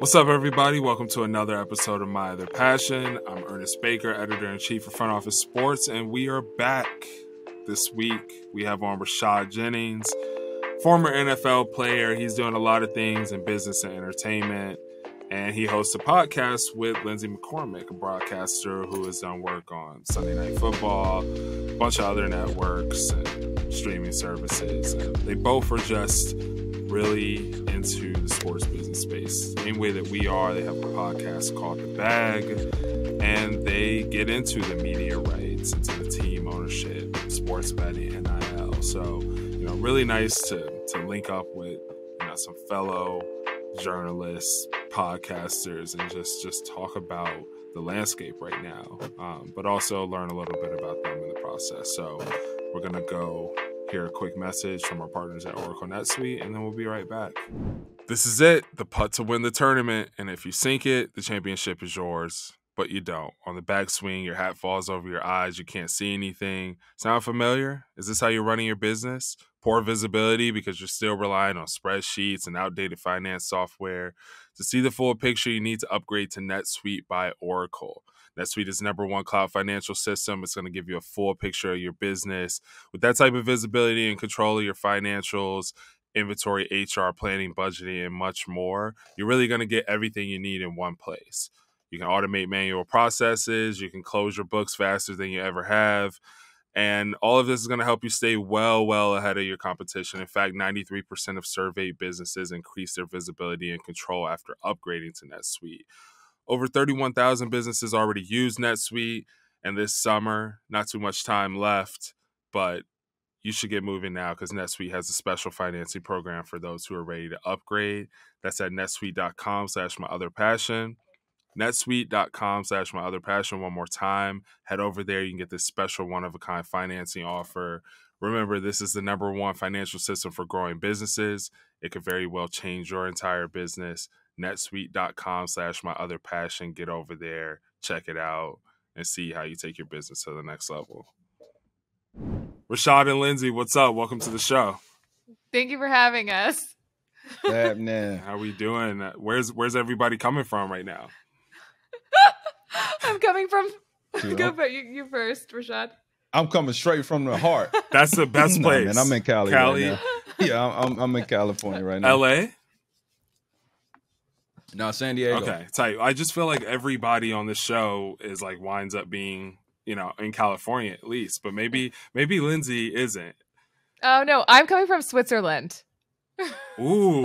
What's up, everybody? Welcome to another episode of My Other Passion. I'm Ernest Baker, editor in chief of Front Office Sports, and we are back this week. We have on Rashad Jennings, former NFL player. He's doing a lot of things in business and entertainment, and he hosts a podcast with Lindsay McCormick, a broadcaster who has done work on Sunday Night Football, a bunch of other networks and streaming services. And they both are just really into the sports business space. Same way that we are, they have a podcast called The Bag, and they get into the media rights, into the team ownership, sports betting, NIL. So, you know, really nice to to link up with you know some fellow journalists, podcasters, and just just talk about the landscape right now, um, but also learn a little bit about them in the process. So, we're gonna go hear a quick message from our partners at Oracle NetSuite, and then we'll be right back. This is it, the putt to win the tournament. And if you sink it, the championship is yours. But you don't. On the backswing, your hat falls over your eyes. You can't see anything. Sound familiar? Is this how you're running your business? Poor visibility because you're still relying on spreadsheets and outdated finance software. To see the full picture, you need to upgrade to NetSuite by Oracle. NetSuite is number one cloud financial system. It's going to give you a full picture of your business with that type of visibility and control of your financials, inventory, HR, planning, budgeting, and much more. You're really going to get everything you need in one place. You can automate manual processes. You can close your books faster than you ever have. And all of this is going to help you stay well, well ahead of your competition. In fact, 93% of surveyed businesses increase their visibility and control after upgrading to NetSuite. Over 31,000 businesses already use NetSuite, and this summer, not too much time left, but you should get moving now because NetSuite has a special financing program for those who are ready to upgrade. That's at netsuite.com slash my other passion. netsuite.com slash my other passion one more time. Head over there. You can get this special one of a kind financing offer. Remember, this is the number one financial system for growing businesses. It could very well change your entire business netsuite.com slash my other passion. Get over there, check it out, and see how you take your business to the next level. Rashad and Lindsay, what's up? Welcome to the show. Thank you for having us. Happening. How we doing? Where's where's everybody coming from right now? I'm coming from go for you, you first, Rashad. I'm coming straight from the heart. That's the best Nah, place. man, I'm in Cali. Cali? Right now. Yeah, I'm, I'm I'm in California right now. LA? No, San Diego. Okay, tight. I just feel like everybody on this show is like winds up being, you know, in California at least, but maybe maybe Lindsay isn't. Oh no, I'm coming from Switzerland. Ooh,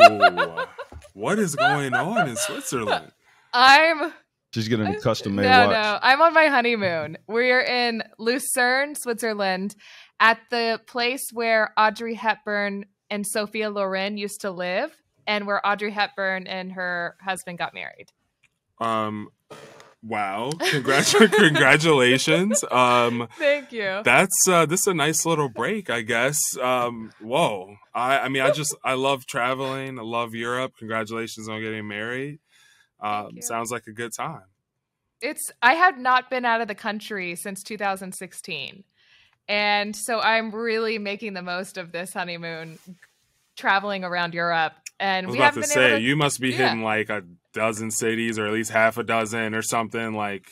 what is going on in Switzerland? I'm She's getting a custom made no, watch. no. I'm on my honeymoon. We're in Lucerne, Switzerland, at the place where Audrey Hepburn and Sophia Loren used to live, and where Audrey Hepburn and her husband got married. Um, wow, Congratu- congratulations. Um, Thank you. that's uh, this is a nice little break, I guess. Um, whoa, I, I mean, I just I love traveling. I love Europe. Congratulations on getting married. Um, sounds like a good time. It's I have not been out of the country since 2016. And so I'm really making the most of this honeymoon traveling around Europe. And I was we about to say to you must be yeah. hitting like a dozen cities or at least half a dozen or something. Like,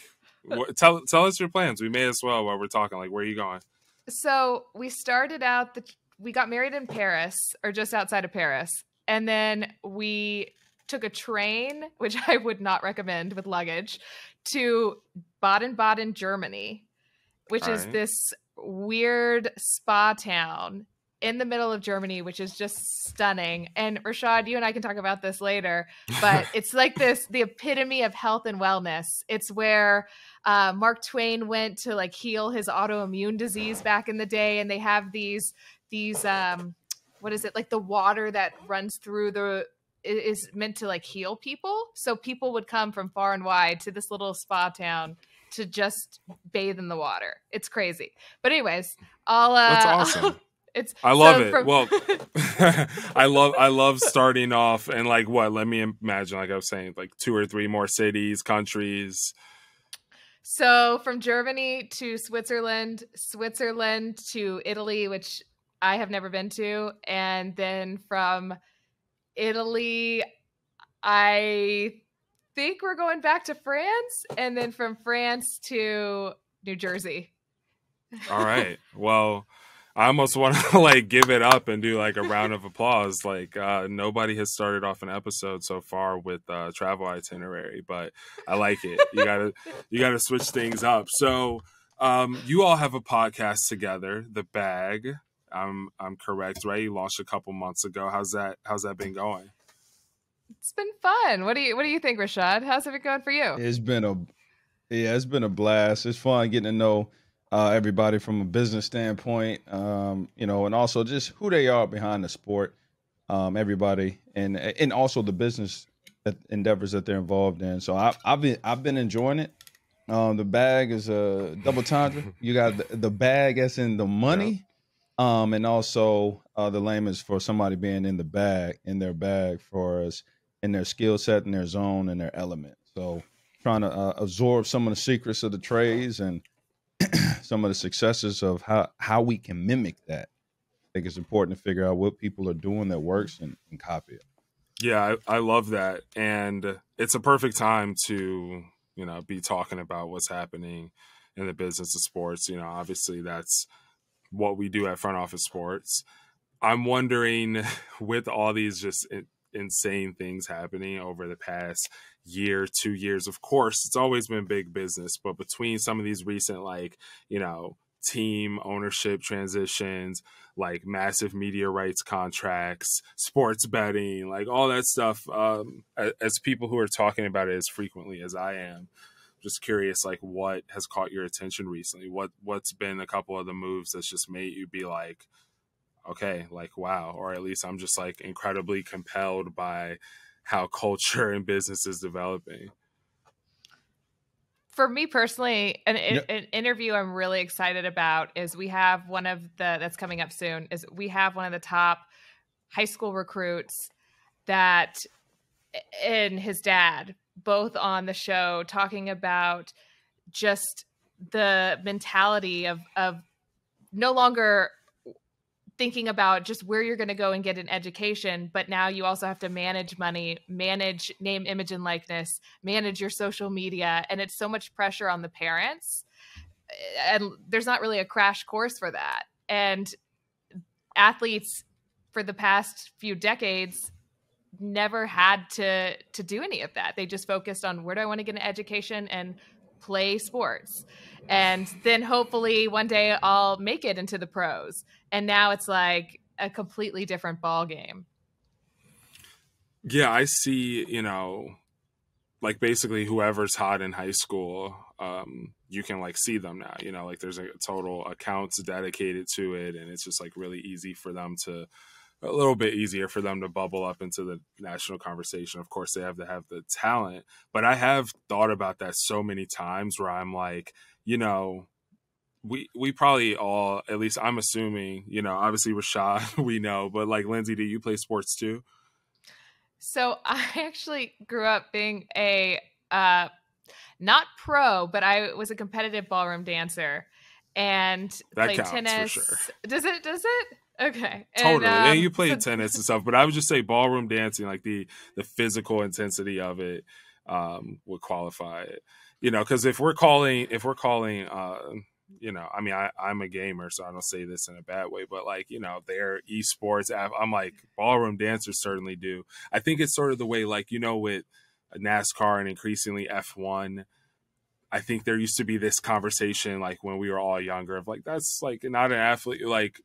wh- tell tell us your plans. We may as well while we're talking. Like, where are you going? So we started out the we got married in Paris or just outside of Paris. And then we took a train, which I would not recommend with luggage, to Baden-Baden, Germany, which is Alright. this weird spa town in the middle of Germany, which is just stunning. And Rashad, you and I can talk about this later, but it's like this the epitome of health and wellness. It's where uh, Mark Twain went to like heal his autoimmune disease back in the day, and they have these these um what is it like the water that runs through the is meant to like heal people. So people would come from far and wide to this little spa town to just bathe in the water. It's crazy. But anyways, I'll uh That's awesome. It's I love so it. from- Well, I love I love starting off and like what? Let me imagine. Like I was saying, like two or three more cities, countries. So from Germany to Switzerland, Switzerland to Italy, which I have never been to, and then from Italy, I think we're going back to France and then from France to New Jersey. All right. Well, I almost want to like give it up and do like a round of applause. Like uh, nobody has started off an episode so far with uh, travel itinerary, but I like it. You gotta you gotta switch things up. So um, you all have a podcast together, The Bag. I'm I'm correct, right? You launched a couple months ago. How's that How's that been going? It's been fun. What do you What do you think, Rashad? How's it been going for you? It's been a yeah, it's been a blast. It's fun getting to know uh, everybody from a business standpoint, um, you know, and also just who they are behind the sport, um, everybody, and and also the business endeavors that they're involved in. So I, have been I've been enjoying it. Um, the bag is a double entendre. You got the, the bag as in the money, um, and also uh, the lame is for somebody being in the bag in their bag for us in their skill set, in their zone, and their element. So trying to uh, absorb some of the secrets of the trades and some of the successes of how how we can mimic that. I think it's important to figure out what people are doing that works and, and copy it. Yeah, I, I love that, and it's a perfect time to you know be talking about what's happening in the business of sports. You know, obviously that's what we do at Front Office Sports. I'm wondering with all these just insane things happening over the past year, two years. Of course, it's always been big business, but between some of these recent, like, you know, team ownership transitions, like massive media rights contracts, sports betting, like all that stuff, um, as people who are talking about it as frequently as I am, just curious like what has caught your attention recently what what's been a couple of the moves that's just made you be like okay, like wow, or at least I'm just like incredibly compelled by how culture and business is developing. For me personally, an, yep. an interview I'm really excited about is we have one of the that's coming up soon. Is we have one of the top high school recruits that and his dad both on the show talking about just the mentality of of no longer thinking about just where you're going to go and get an education but now you also have to manage money manage name image and likeness manage your social media and it's so much pressure on the parents eh, and there's not really a crash course for that. And athletes for the past few decades never had to to do any of that. They just focused on where do i want to get an education and play sports and then hopefully one day I'll make it into the pros. And now it's like a completely different ball game. Yeah, I see, you know, like basically whoever's hot in high school, um, you can like see them now, you know, like there's a total accounts dedicated to it and it's just like really easy for them to a little bit easier for them to bubble up into the national conversation. Of course, they have to have the talent, but I have thought about that so many times where I'm like, you know, we we probably all, at least I'm assuming, you know, obviously Rashad, we know, but like Lindsay, do you play sports too? So I actually grew up being a uh, not pro, but I was a competitive ballroom dancer and that played tennis. Sure. Does it? Does it? Okay. Totally. And, um, and you played so- tennis and stuff, but I would just say ballroom dancing, like the the physical intensity of it, um, would qualify it. You know, because if we're calling if we're calling uh you know, I mean, I, I'm a gamer, so I don't say this in a bad way, but like, you know, they're esports. I'm like, ballroom dancers certainly do. I think it's sort of the way, like, you know, with NASCAR and increasingly F1, I think there used to be this conversation, like, when we were all younger, of like, that's like not an athlete. Like,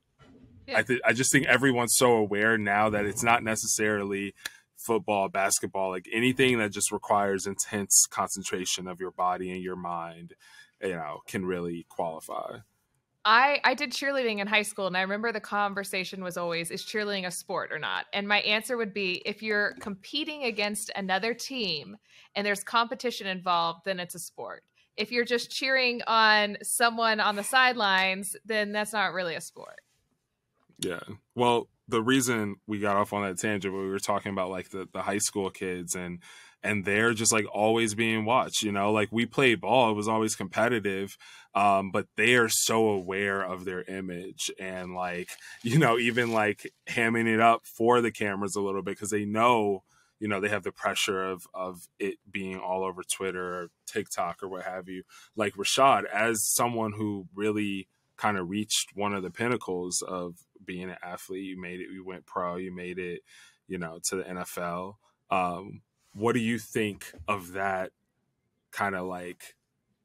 I, th- I just think everyone's so aware now that it's not necessarily football, basketball, like anything that just requires intense concentration of your body and your mind, you know, can really qualify. I I did cheerleading in high school and I remember the conversation was always is cheerleading a sport or not? And my answer would be if you're competing against another team and there's competition involved, then it's a sport. If you're just cheering on someone on the sidelines, then that's not really a sport. Yeah. Well, the reason we got off on that tangent, we were talking about like the, the high school kids and and they're just like always being watched, you know, like we played ball, it was always competitive. Um, but they are so aware of their image and like, you know, even like hamming it up for the cameras a little bit because they know you know they have the pressure of of it being all over Twitter or TikTok or what have you. Like Rashad, as someone who really kind of reached one of the pinnacles of being an athlete, you made it, you went pro, you made it, you know, to the NFL. Um, what do you think of that kind of like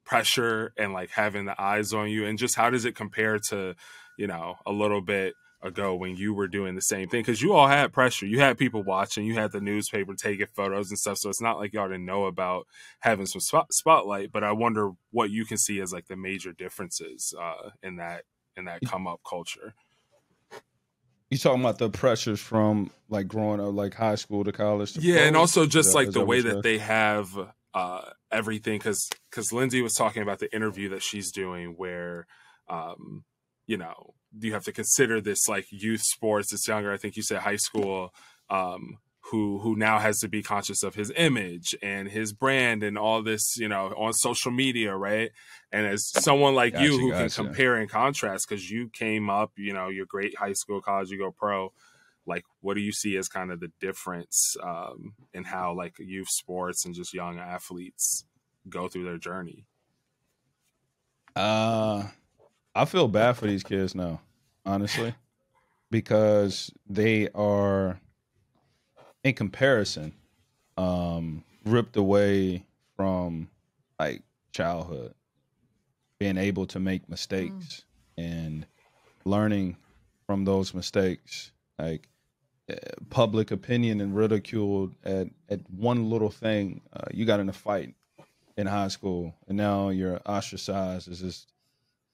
pressure and like having the eyes on you and just how does it compare to you know a little bit ago when you were doing the same thing because you all had pressure. You had people watching. You had the newspaper taking photos and stuff. So it's not like y'all didn't know about having some spot- spotlight but i wonder what you can see as like the major differences uh, in that in that come up culture. You talking about the pressures from like growing up like high school to college to yeah and also just Is like the what way that they have uh, everything because because Lindsay was talking about the interview that she's doing where um, you know you have to consider this like youth sports? It's younger I think you said high school um, who who now has to be conscious of his image and his brand and all this you know on social media right? And as someone like you Gotcha, who can compare and contrast because you came up you know you're great high school college you go pro like what do you see as kind of the difference um, in how like youth sports and just young athletes go through their journey? Uh, I feel bad for these kids now, honestly, because they are, in comparison, um, ripped away from like childhood, being able to make mistakes and learning from those mistakes, like uh, public opinion and ridicule at at one little thing. Uh, you got in a fight in high school and now you're ostracized as this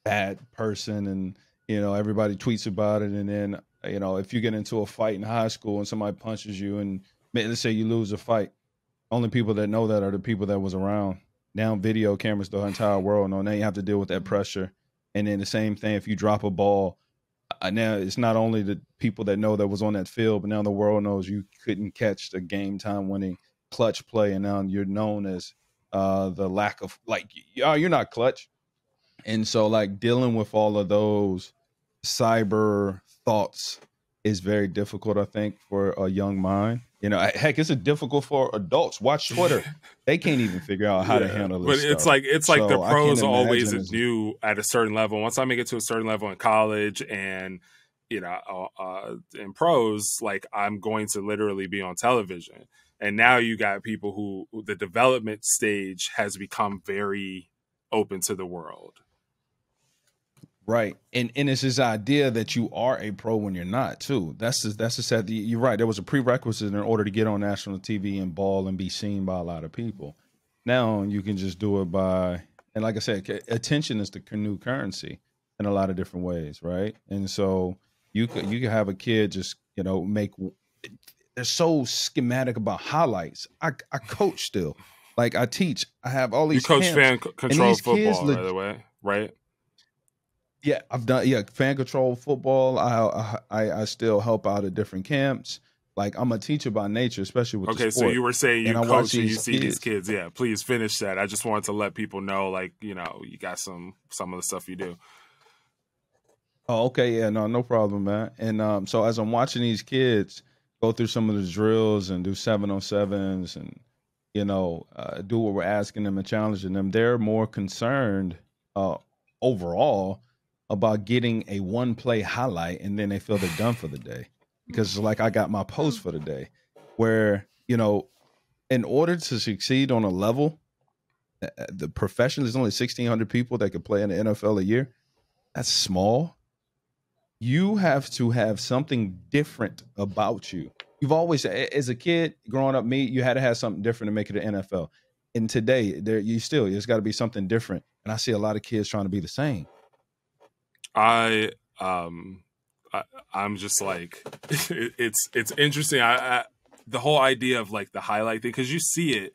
bad person and you know everybody tweets about it and then you know if you get into a fight in high school and somebody punches you and let's say you lose a fight only people that know that are the people that was around. Now video cameras the entire world know now you have to deal with that pressure. And then the same thing if you drop a ball uh, now it's not only the people that know that was on that field but now the world knows you couldn't catch the game time winning clutch play and now you're known as uh the lack of like oh, you're not clutch and so like dealing with all of those cyber thoughts is very difficult i think for a young mind. You know heck it's a difficult for adults. Watch twitter. They can't even figure out how to handle handle but this it's stuff. like it's like the So can't pros always it's- knew at a certain level. Once i make it to a certain level in college and you know uh, uh, in pros like i'm going to literally be on television. And now you got people who the development stage has become very open to the world Right, and and it's this idea that you are a pro when you're not too. That's the, that's the sad. You're right. There was a prerequisite in order to get on national TV and ball and be seen by a lot of people. Now you can just do it by and like I said, attention is the new currency in a lot of different ways, right? And so you could you could have a kid just you know make. They're so schematic about highlights. I I coach still, like I teach. I have all these. you these. coach camps. fan control these football leg- by the way right Yeah, I've done yeah Fan Controlled Football. I I I still help out at different camps. Like I'm a teacher by nature, especially with okay so you were saying you And coach and you these see these kids. kids yeah please finish that i just wanted to let people know like you know you got some some of the stuff you do Oh, okay, yeah, no, no problem, man. And um, so as I'm watching these kids go through some of the drills and do seven on sevens and you know uh, do what we're asking them and challenging them, they're more concerned uh, overall about getting a one play highlight and then they feel they're done for the day because it's like I got my post for the day, where you know, in order to succeed on a level, uh, uh, the profession there's only 1,600 people that could play in the NFL a year. That's small you have to have something different about you. You've always, as a kid growing up, me, you had to have something different to make it an NFL. And today, there you still, there's got to be something different. And I see a lot of kids trying to be the same. I um I, I'm just like it, it's it's interesting. I, I the whole idea of like the highlight thing because you see it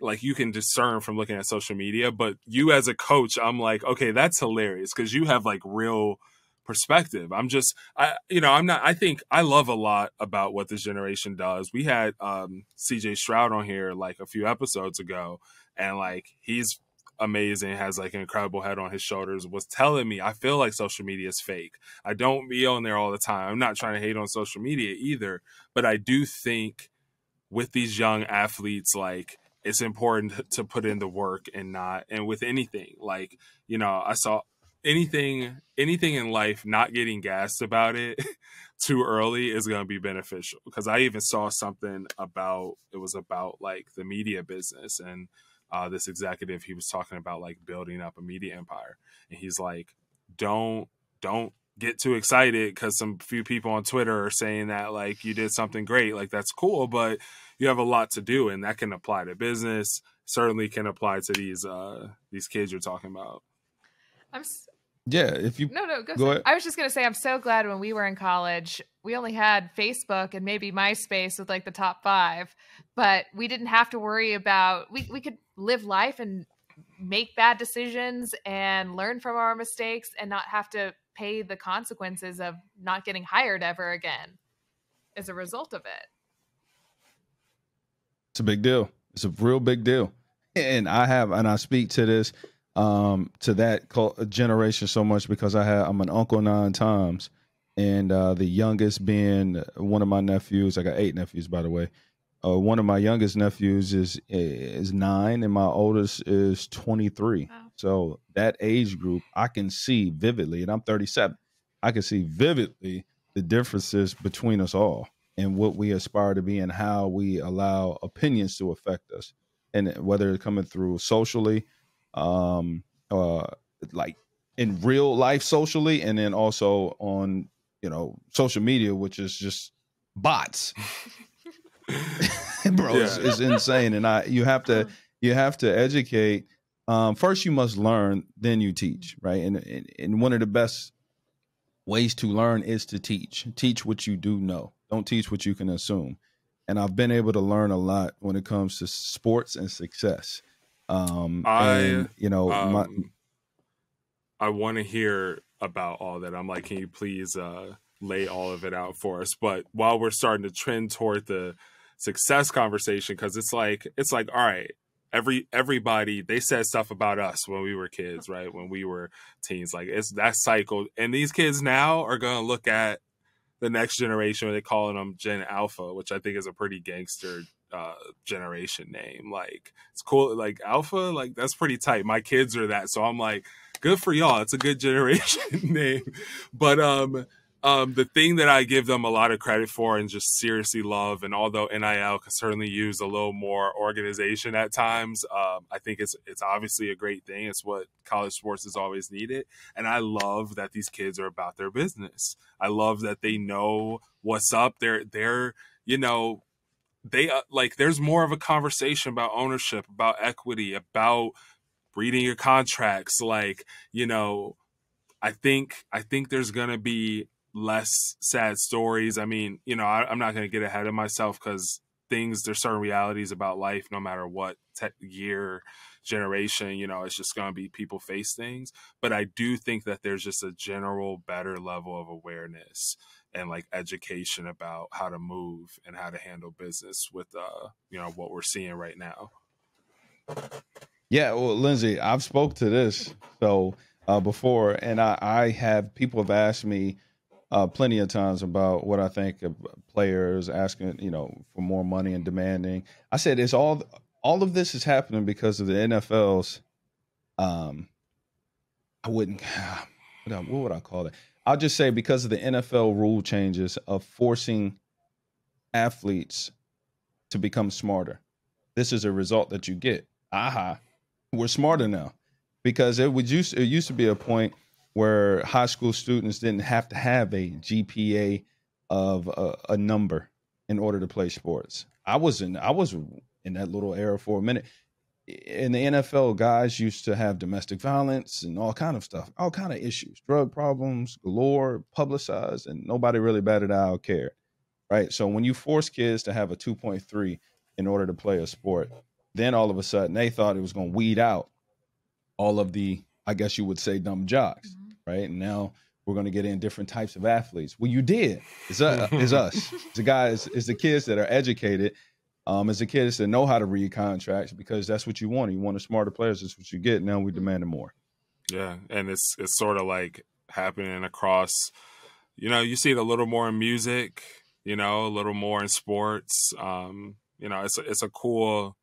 like you can discern from looking at social media, but you as a coach, I'm like, okay, that's hilarious because you have like real perspective. I'm just I you know, I'm not I think I love a lot about what this generation does. We had um CJ Stroud on here like a few episodes ago and like he's amazing, has like an incredible head on his shoulders, was telling me I feel like social media is fake. I don't be on there all the time. I'm not trying to hate on social media either, but I do think with these young athletes, like it's important to put in the work and not and with anything like you know i saw anything anything in life not getting gassed about it too early is going to be beneficial because i even saw something about it was about like the media business and uh, this executive he was talking about like building up a media empire and he's like don't don't get too excited because some few people on twitter are saying that like you did something great like that's cool but you have a lot to do and that can apply to business certainly can apply to these uh these kids you're talking about. I'm yeah if you no no go, go ahead. i was just going to say i'm so glad when we were in college we only had facebook and maybe myspace with like the top five but we didn't have to worry about we, we could live life and make bad decisions and learn from our mistakes and not have to pay the consequences of not getting hired ever again as a result of it it's a big deal. It's a real big deal. And I have, and I speak to this, um, to that generation so much because I have, I'm an uncle nine times, and uh, the youngest being one of my nephews. I got eight nephews, by the way. Uh, one of my youngest nephews is is nine, and my oldest is 23. Wow. So that age group, I can see vividly, and I'm 37. I can see vividly the differences between us all and what we aspire to be and how we allow opinions to affect us and whether it's coming through socially um uh like in real life socially and then also on you know social media which is just bots bro yeah. it's, it's, insane and i you have to you have to educate um first you must learn then you teach right and and, and one of the best ways to learn is to teach teach what you do know don't teach what you can assume. And I've been able to learn a lot when it comes to sports and success. Um, I, and, you know, um, my, I want to hear about all that. I'm like, can you please uh, lay all of it out for us? But while we're starting to trend toward the success conversation, because it's like, it's like, all right, every everybody they said stuff about us when we were kids, right? When we were teens, like it's that cycle. And these kids now are gonna look at the next generation, they're calling them Gen Alpha, which I think is a pretty gangster uh, generation name. Like it's cool. Like Alpha, like that's pretty tight. My kids are that, so I'm like, good for y'all. It's a good generation name. But um, um, the thing that I give them a lot of credit for and just seriously love, and although NIL can certainly use a little more organization at times, um, I think it's it's obviously a great thing. It's what college sports has always needed, and I love that these kids are about their business. I love that they know what's up. They're they're you know they uh, like there's more of a conversation about ownership, about equity, about reading your contracts. Like you know, I think I think there's gonna be less sad stories. I mean, you know, I, am not to get ahead of myself because things, there's certain realities about life, no matter what te- year, generation, you know, it's just going to be people face things. But I do think that there's just a general better level of awareness and like education about how to move and how to handle business with, uh, you know, what we're seeing right now. Yeah, well, Lindsay, I've spoke to this so uh, before, and I, I have people have asked me, uh, plenty of times about what I think of players asking, you know, for more money and demanding. I said it's all all of this is happening because of the NFL's. Um, I wouldn't. What would I call it? I'll just say because of the NFL rule changes of forcing athletes to become smarter. This is a result that you get. Aha, we're smarter now because it would used it used to be a point where high school students didn't have to have a GPA of a, a, number in order to play sports. I was in I was in that little era for a minute. In the NFL, guys used to have domestic violence and all kind of stuff, all kind of issues, drug problems galore, publicized, and nobody really batted an eye or cared. Right. So when you force kids to have a 2.3 in order to play a sport, then all of a sudden they thought it was going to weed out all of the, I guess you would say, dumb jocks. Mm-hmm right? And now we're going to get in different types of athletes. Well, you did. It's, uh, it's us. It's the guys. It's the kids that are educated. Um, it's the kids that know how to read contracts because that's what you want. You want a smarter players. That's what you get. Now we demanding more. Yeah, and it's it's sort of like happening across. You know, you see it a little more in music. You know, a little more in sports. Um, you know, it's a, it's a cool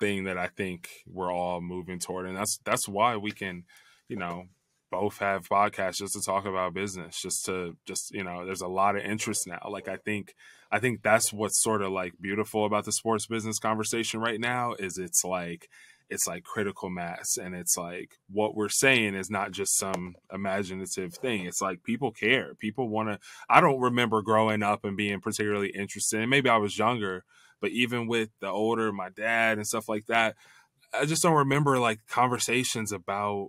thing that I think we're all moving toward, and that's that's why we can, you know, both have podcasts just to talk about business, just to just you know, there's a lot of interest now. Like I think I think that's what's sort of like beautiful about the sports business conversation right now is it's like it's like critical mass and it's like what we're saying is not just some imaginative thing. It's like people care. People want to i don't remember growing up and being particularly interested and maybe i was younger but even with the older my dad and stuff like that i just don't remember like conversations about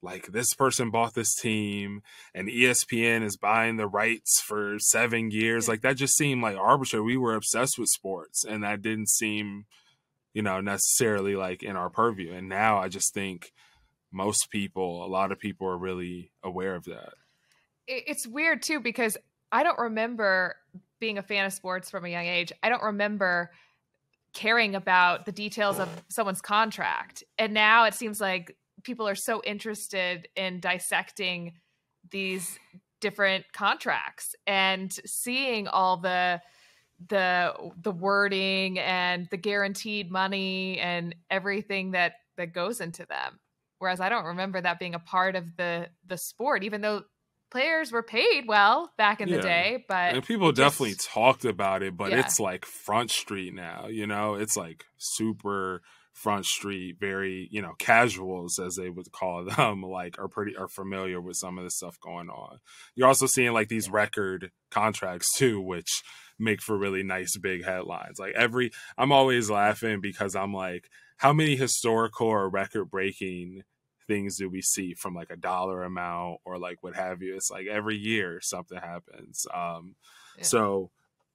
like this person bought this team and espn is buying the rights for seven years like that just seemed like arbitrary we were obsessed with sports and that didn't seem you know, necessarily like in our purview. And now I just think most people, a lot of people are really aware of that. It's weird too because I don't remember being a fan of sports from a young age. I don't remember caring about the details of someone's contract. And now it seems like people are so interested in dissecting these different contracts and seeing all the the the wording and the guaranteed money and everything that that goes into them whereas i don't remember that being a part of the the sport even though players were paid well back in yeah. the day but and people just, definitely talked about it but yeah. it's like front street now you know it's like super front street very you know casuals as they would call them like are pretty are familiar with some of the stuff going on you're also seeing like these record contracts too which make for really nice big headlines. Like every, I'm always laughing because I'm like, how many historical or record breaking things do we see from like a dollar amount or like what have you? It's like every year something happens. Um, yeah. So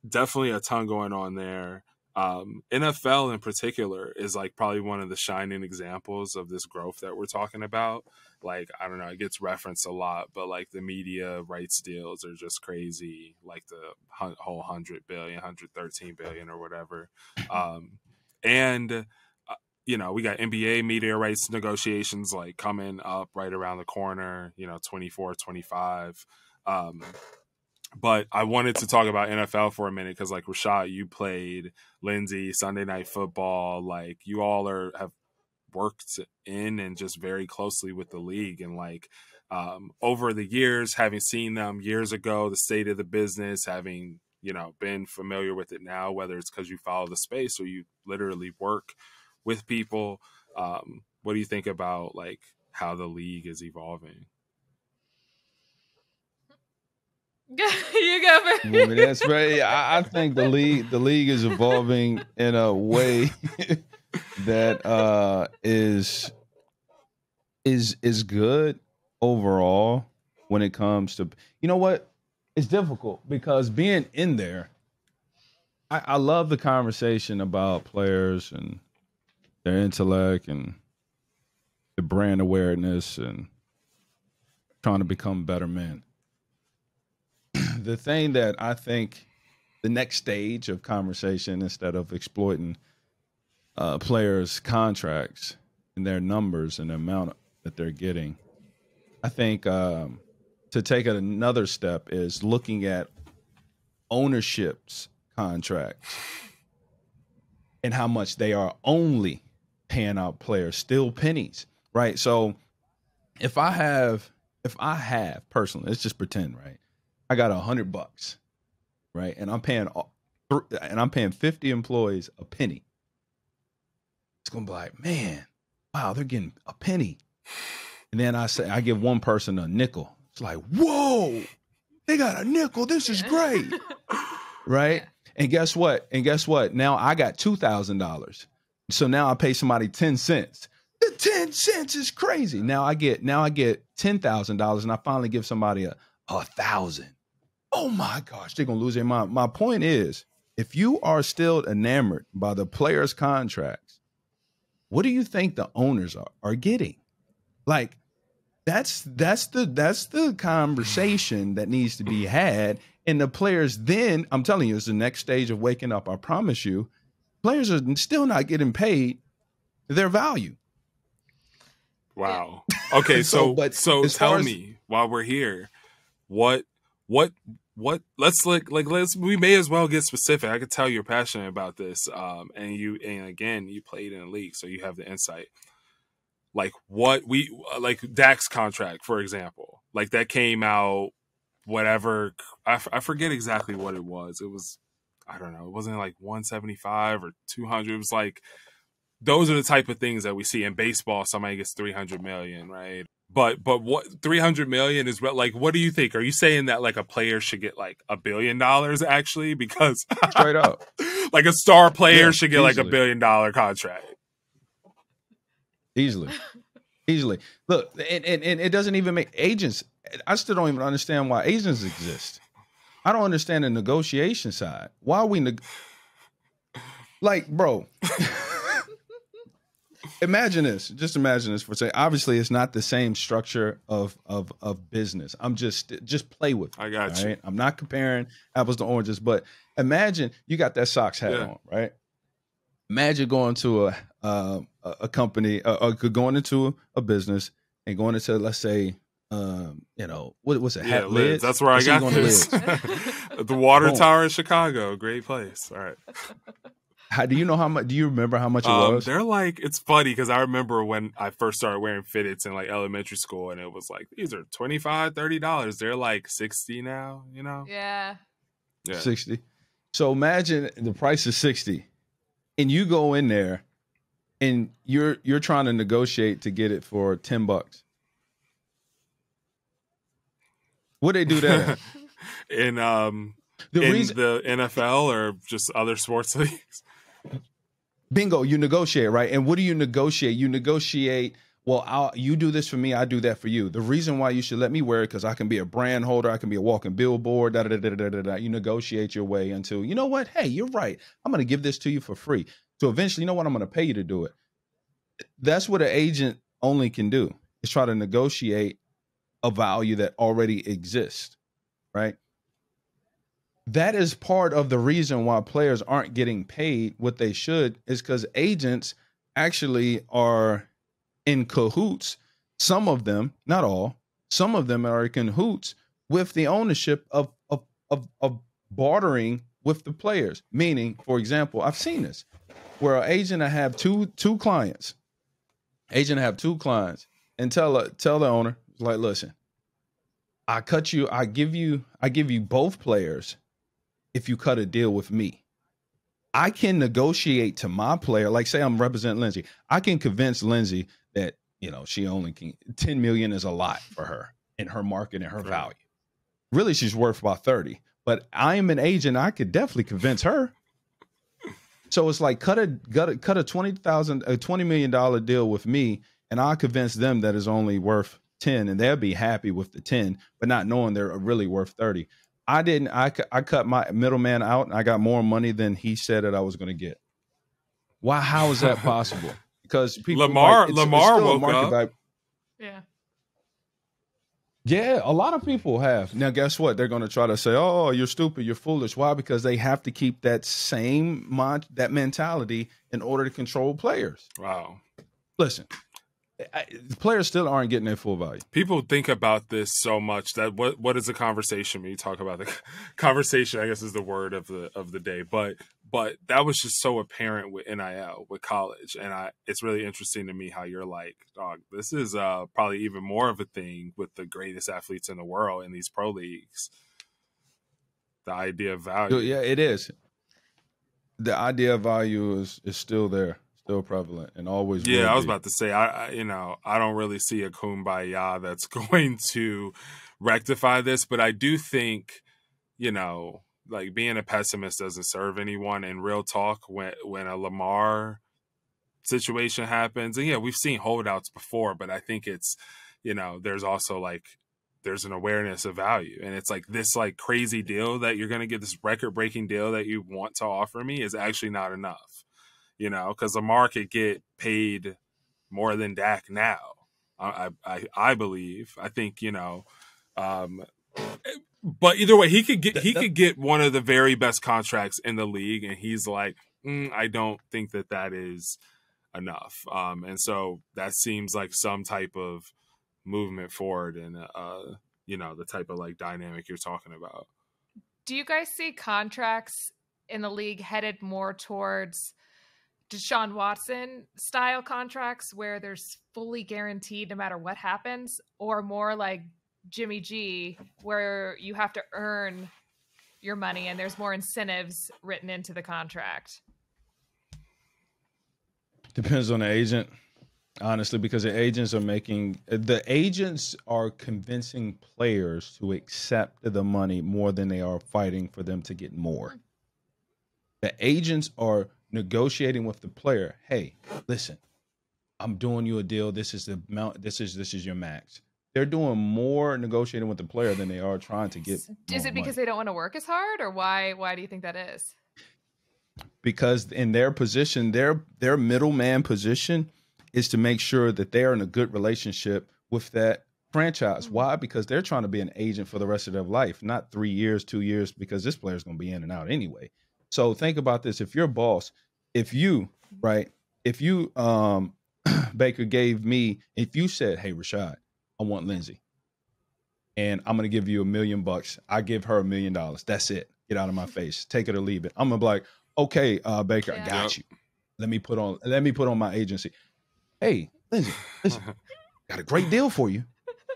definitely a ton going on there um, NFL in particular is like probably one of the shining examples of this growth that we're talking about. Like, I don't know, it gets referenced a lot, but like the media rights deals are just crazy. Like the whole 100 billion, 113 billion or whatever. Um, and, uh, you know, we got NBA media rights negotiations like coming up right around the corner, you know, 24, 25. Um, but I wanted to talk about NFL for a minute because, like Rashad, you played Lindsay Sunday Night Football. Like you all are have worked in and just very closely with the league, and like um, over the years, having seen them years ago, the state of the business, having you know been familiar with it now, whether it's because you follow the space or you literally work with people. Um, what do you think about like how the league is evolving? you go for well, that's right. I, I, think the league the league is evolving in a way that uh, is is is good overall when it comes to you know what? It's difficult because being in there I, I love the conversation about players and their intellect and the brand awareness and trying to become better men the thing that I think the next stage of conversation instead of exploiting uh, players' contracts and their numbers and the amount that they're getting, I think um, to take another step is looking at ownership's contracts and how much they are only paying out players, still pennies, right? So if I have, if I have personally, let's just pretend, right? I got a hundred bucks, right? And I'm paying and I'm paying 50 employees a penny. It's gonna be like, man, wow, they're getting a penny. And then I say I give one person a nickel. It's like, whoa, they got a nickel. This is great. right? And guess what? And guess what? Now I got two thousand dollars. So now I pay somebody 10 cents. The 10 cents is crazy. Now I get now I get ten thousand dollars and I finally give somebody a, a thousand oh my gosh, they're gonna lose their mind. My point is, if you are still enamored by the players' contracts, what do you think the owners are, are getting? Like, that's that's the that's the conversation that needs to be had. And the players then, I'm telling you, it's the next stage of waking up. I promise you, players are still not getting paid their value. Wow. Okay, so so, but so tell as, me while we're here, what what what let's like like let's we may as well get specific. I could tell you're passionate about this. Um and you and again you played in a league, so you have the insight. Like what we like Dak's contract, for example. Like that came out whatever I, f- I forget exactly what it was. It was I don't know. It wasn't like 175 or 200. It was like those are the type of things that we see in baseball. Somebody gets 300 million, right? But but what 300 million is like? What do you think? Are you saying that like a player should get like a billion dollars actually? Because straight up, like a star player yeah, should get easily. like a billion dollar contract easily, easily. Look, and, and and it doesn't even make agents. I still don't even understand why agents exist. I don't understand the negotiation side. Why are we neg- like, bro? imagine this. Just imagine this for a second. Obviously, it's not the same structure of of of business. I'm just just play with. I got you. Right? I'm not comparing apples to oranges, but imagine you got that Sox hat yeah. on, right? Imagine going to a uh, a company, uh, or going into a business and going into, let's say, um, you know, what was it? Hat yeah, lids. That's where I got this. the water Boom. tower in Chicago, great place. All right. How do you know how much? Do you remember how much it um, was? They're like it's funny because I remember when I first started wearing fitteds in like elementary school, and it was like these are 25 30 dollars. They're like sixty now. You know? Yeah. Yeah. Sixty. So imagine the price is sixty, and you go in there, and you're you're trying to negotiate to get it for ten bucks. What they do there? in um the in reason, the NFL or just other sports leagues? Bingo, you negotiate, right? And what do you negotiate? You negotiate, well, I'll, you do this for me, I do that for you. The reason why you should let me wear it because I can be a brand holder, I can be a walking billboard, da da da da da da. You negotiate your way until, you know what? Hey, you're right. I'm going to give this to you for free. So eventually, you know what? I'm going to pay you to do it. That's what an agent only can do is try to negotiate a value that already exists, right? That is part of the reason why players aren't getting paid what they should is because agents actually are in cahoots some of them not all some of them are in cahoots with the ownership of of of, of bartering with the players. Meaning for example i've seen this where an agent I have two two clients. Agent I have two clients and tell tell the owner like listen i cut you i give you i give you both players if you cut a deal with me. I can negotiate to my player, like say I'm representing Lindsay. I can convince Lindsay that, you know, she only can 10 million is a lot for her in her market and her right. value. Really, she's worth about 30. But I am an agent, I could definitely convince her. So it's like cut a cut a, cut a twenty thousand a twenty million dollar deal with me, and I'll convince them that it's only worth ten, and they'll be happy with the ten, but not knowing they're really worth thirty. I didn't. I I cut my middleman out, and I got more money than he said that I was going to get. Why? How is that possible? Because people Lamar like, Lamar it's woke up. By, yeah. Yeah, a lot of people have. Now, guess what? They're going to try to say, "Oh, you're stupid, you're foolish." Why? Because they have to keep that same mind, that mentality in order to control players. Wow. Listen, I, players still aren't getting their full value. People think about this so much that what what is the conversation when you talk about the conversation? I guess is the word of the of the day, but but that was just so apparent with NIL with college, and I it's really interesting to me how you're like, dog, this is uh probably even more of a thing with the greatest athletes in the world in these pro leagues. The idea of value, yeah, it is. The idea of value is is still there still prevalent and always. Yeah, I was be. about to say, I, I, you know I don't really see a kumbaya that's going to rectify this, but I do think you know like being a pessimist doesn't serve anyone. In real talk, when when a Lamar situation happens, and yeah, we've seen holdouts before, but I think it's you know there's also like there's an awareness of value and it's like this like crazy deal that you're going to get this record breaking deal that you want to offer me is actually not enough you know, because Lamar could get paid more than Dak now. I, I, I believe. I think you know, um, but either way, he could get he could get one of the very best contracts in the league, and he's like, mm, I don't think that that is enough. Um, and so that seems like some type of movement forward, and uh, you know, the type of like dynamic you're talking about. do you guys see contracts in the league headed more towards Deshaun Watson style contracts where there's fully guaranteed no matter what happens, or more like Jimmy G, where you have to earn your money and there's more incentives written into the contract? Depends on the agent, honestly, because the agents are making the agents are convincing players to accept the money more than they are fighting for them to get more. Hmm. The agents are negotiating with the player. Hey, listen, I'm doing you a deal. This is the amount. This is this is your max. They're doing more negotiating with the player than they are trying to get. Is it because money. they don't want to work as hard, or why? Why do you think that is? Because in their position, their their middleman position is to make sure that they're in a good relationship with that franchise. Mm-hmm. Why? Because they're trying to be an agent for the rest of their life, not three years, two years, because this player's going to be in and out anyway. So think about this: if your boss, if you right, if you um Baker gave me, if you said, "Hey, Rashad, I want Lindsay, and I'm going to give you a million bucks," I give her a million dollars. That's it. Get out of my face. Take it or leave it. I'm gonna be like, "Okay, uh, Baker, Yeah. I got you. Let me put on. Let me put on my agency." Hey, Lindsay, listen, got a great deal for you.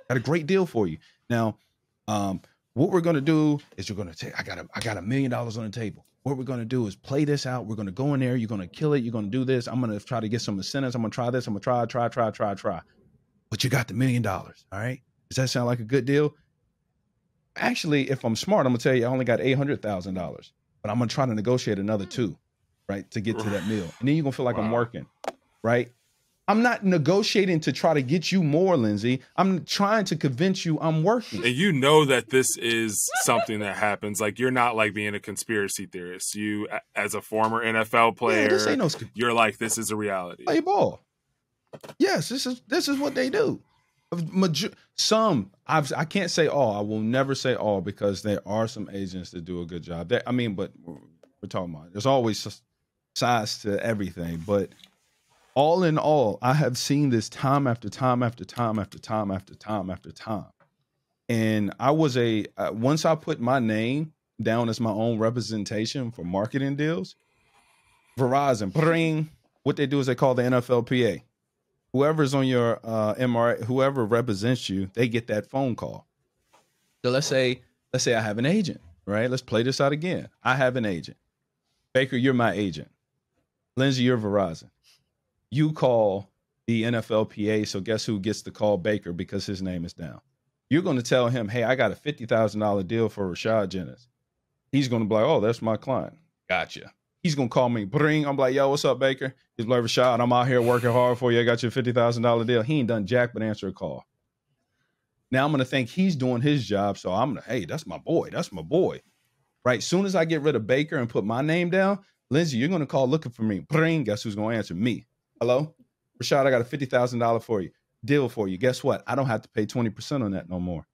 Got a great deal for you. Now, um, what we're gonna do is you're gonna take. I got a. I got a million dollars on the table. What we're gonna do is play this out. We're gonna go in there. You're gonna kill it. You're gonna do this. I'm gonna try to get some incentives. I'm gonna try this. I'm gonna try, try, try, try, try. But you got the million dollars. All right. Does that sound like a good deal? Actually, if I'm smart, I'm gonna tell you I only got eight hundred thousand dollars, but I'm gonna try to negotiate another two, right, to get to that meal, and then you're gonna feel like I'm working, right? I'm not negotiating to try to get you more, Lindsay. I'm trying to convince you I'm working. And you know that this is something that happens. Like you're not like being a conspiracy theorist. You, as a former NFL player, ain't no you're like, this is a reality. play ball. Yes, this is this is what they do. Some I've, I can't say all. I will never say all because there are some agents that do a good job. There, I mean, but we're talking about there's always size to everything. But all in all, I have seen this time after time after time after time after time after time. And I was a uh, once I put my name down as my own representation for marketing deals. Verizon, bring what they do is they call the NFLPA. Whoever's on your uh, MRA, whoever represents you, they get that phone call. So let's say, let's say I have an agent, right? Let's play this out again. I have an agent. Baker, you're my agent. Lindsay, you're Verizon. You call the NFLPA, so guess who gets to call Baker because his name is down? You're going to tell him, hey, I got a $50,000 deal for Rashad Jennings. He's going to be like, oh, that's my client. Gotcha. He's going to call me, bring. I'm like, yo, what's up, Baker? He's like, Rashad, I'm out here working hard for you. I got your $50,000 deal. He ain't done jack but answer a call. Now I'm going to think he's doing his job. So I'm going to, hey, that's my boy. That's my boy. Right. Soon as I get rid of Baker and put my name down, Lindsay, you're going to call looking for me. Bring. Guess who's going to answer me? Hello? Rashad, I got a $50,000 for you. Deal for you. Guess what? I don't have to pay 20% on that no more.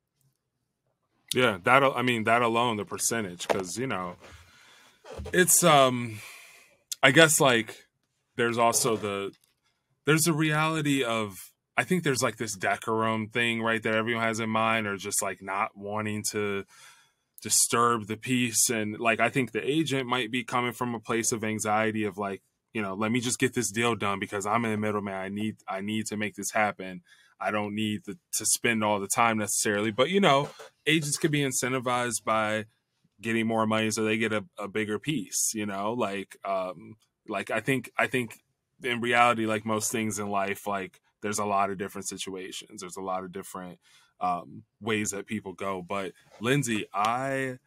Yeah, that I mean that alone, the percentage, because you know, it's um, I guess like there's also the there's a reality of I think there's like this decorum thing right that everyone has in mind, or just like not wanting to disturb the peace, and like I think the agent might be coming from a place of anxiety of like you know let me just get this deal done because I'm in the middleman. I need I need to make this happen. I don't need the, to spend all the time necessarily, but you know, agents could be incentivized by getting more money so they get a, a bigger piece. You know, like um, like I think I think in reality, like most things in life, like there's a lot of different situations. There's a lot of different um, ways that people go. But Lindsay, I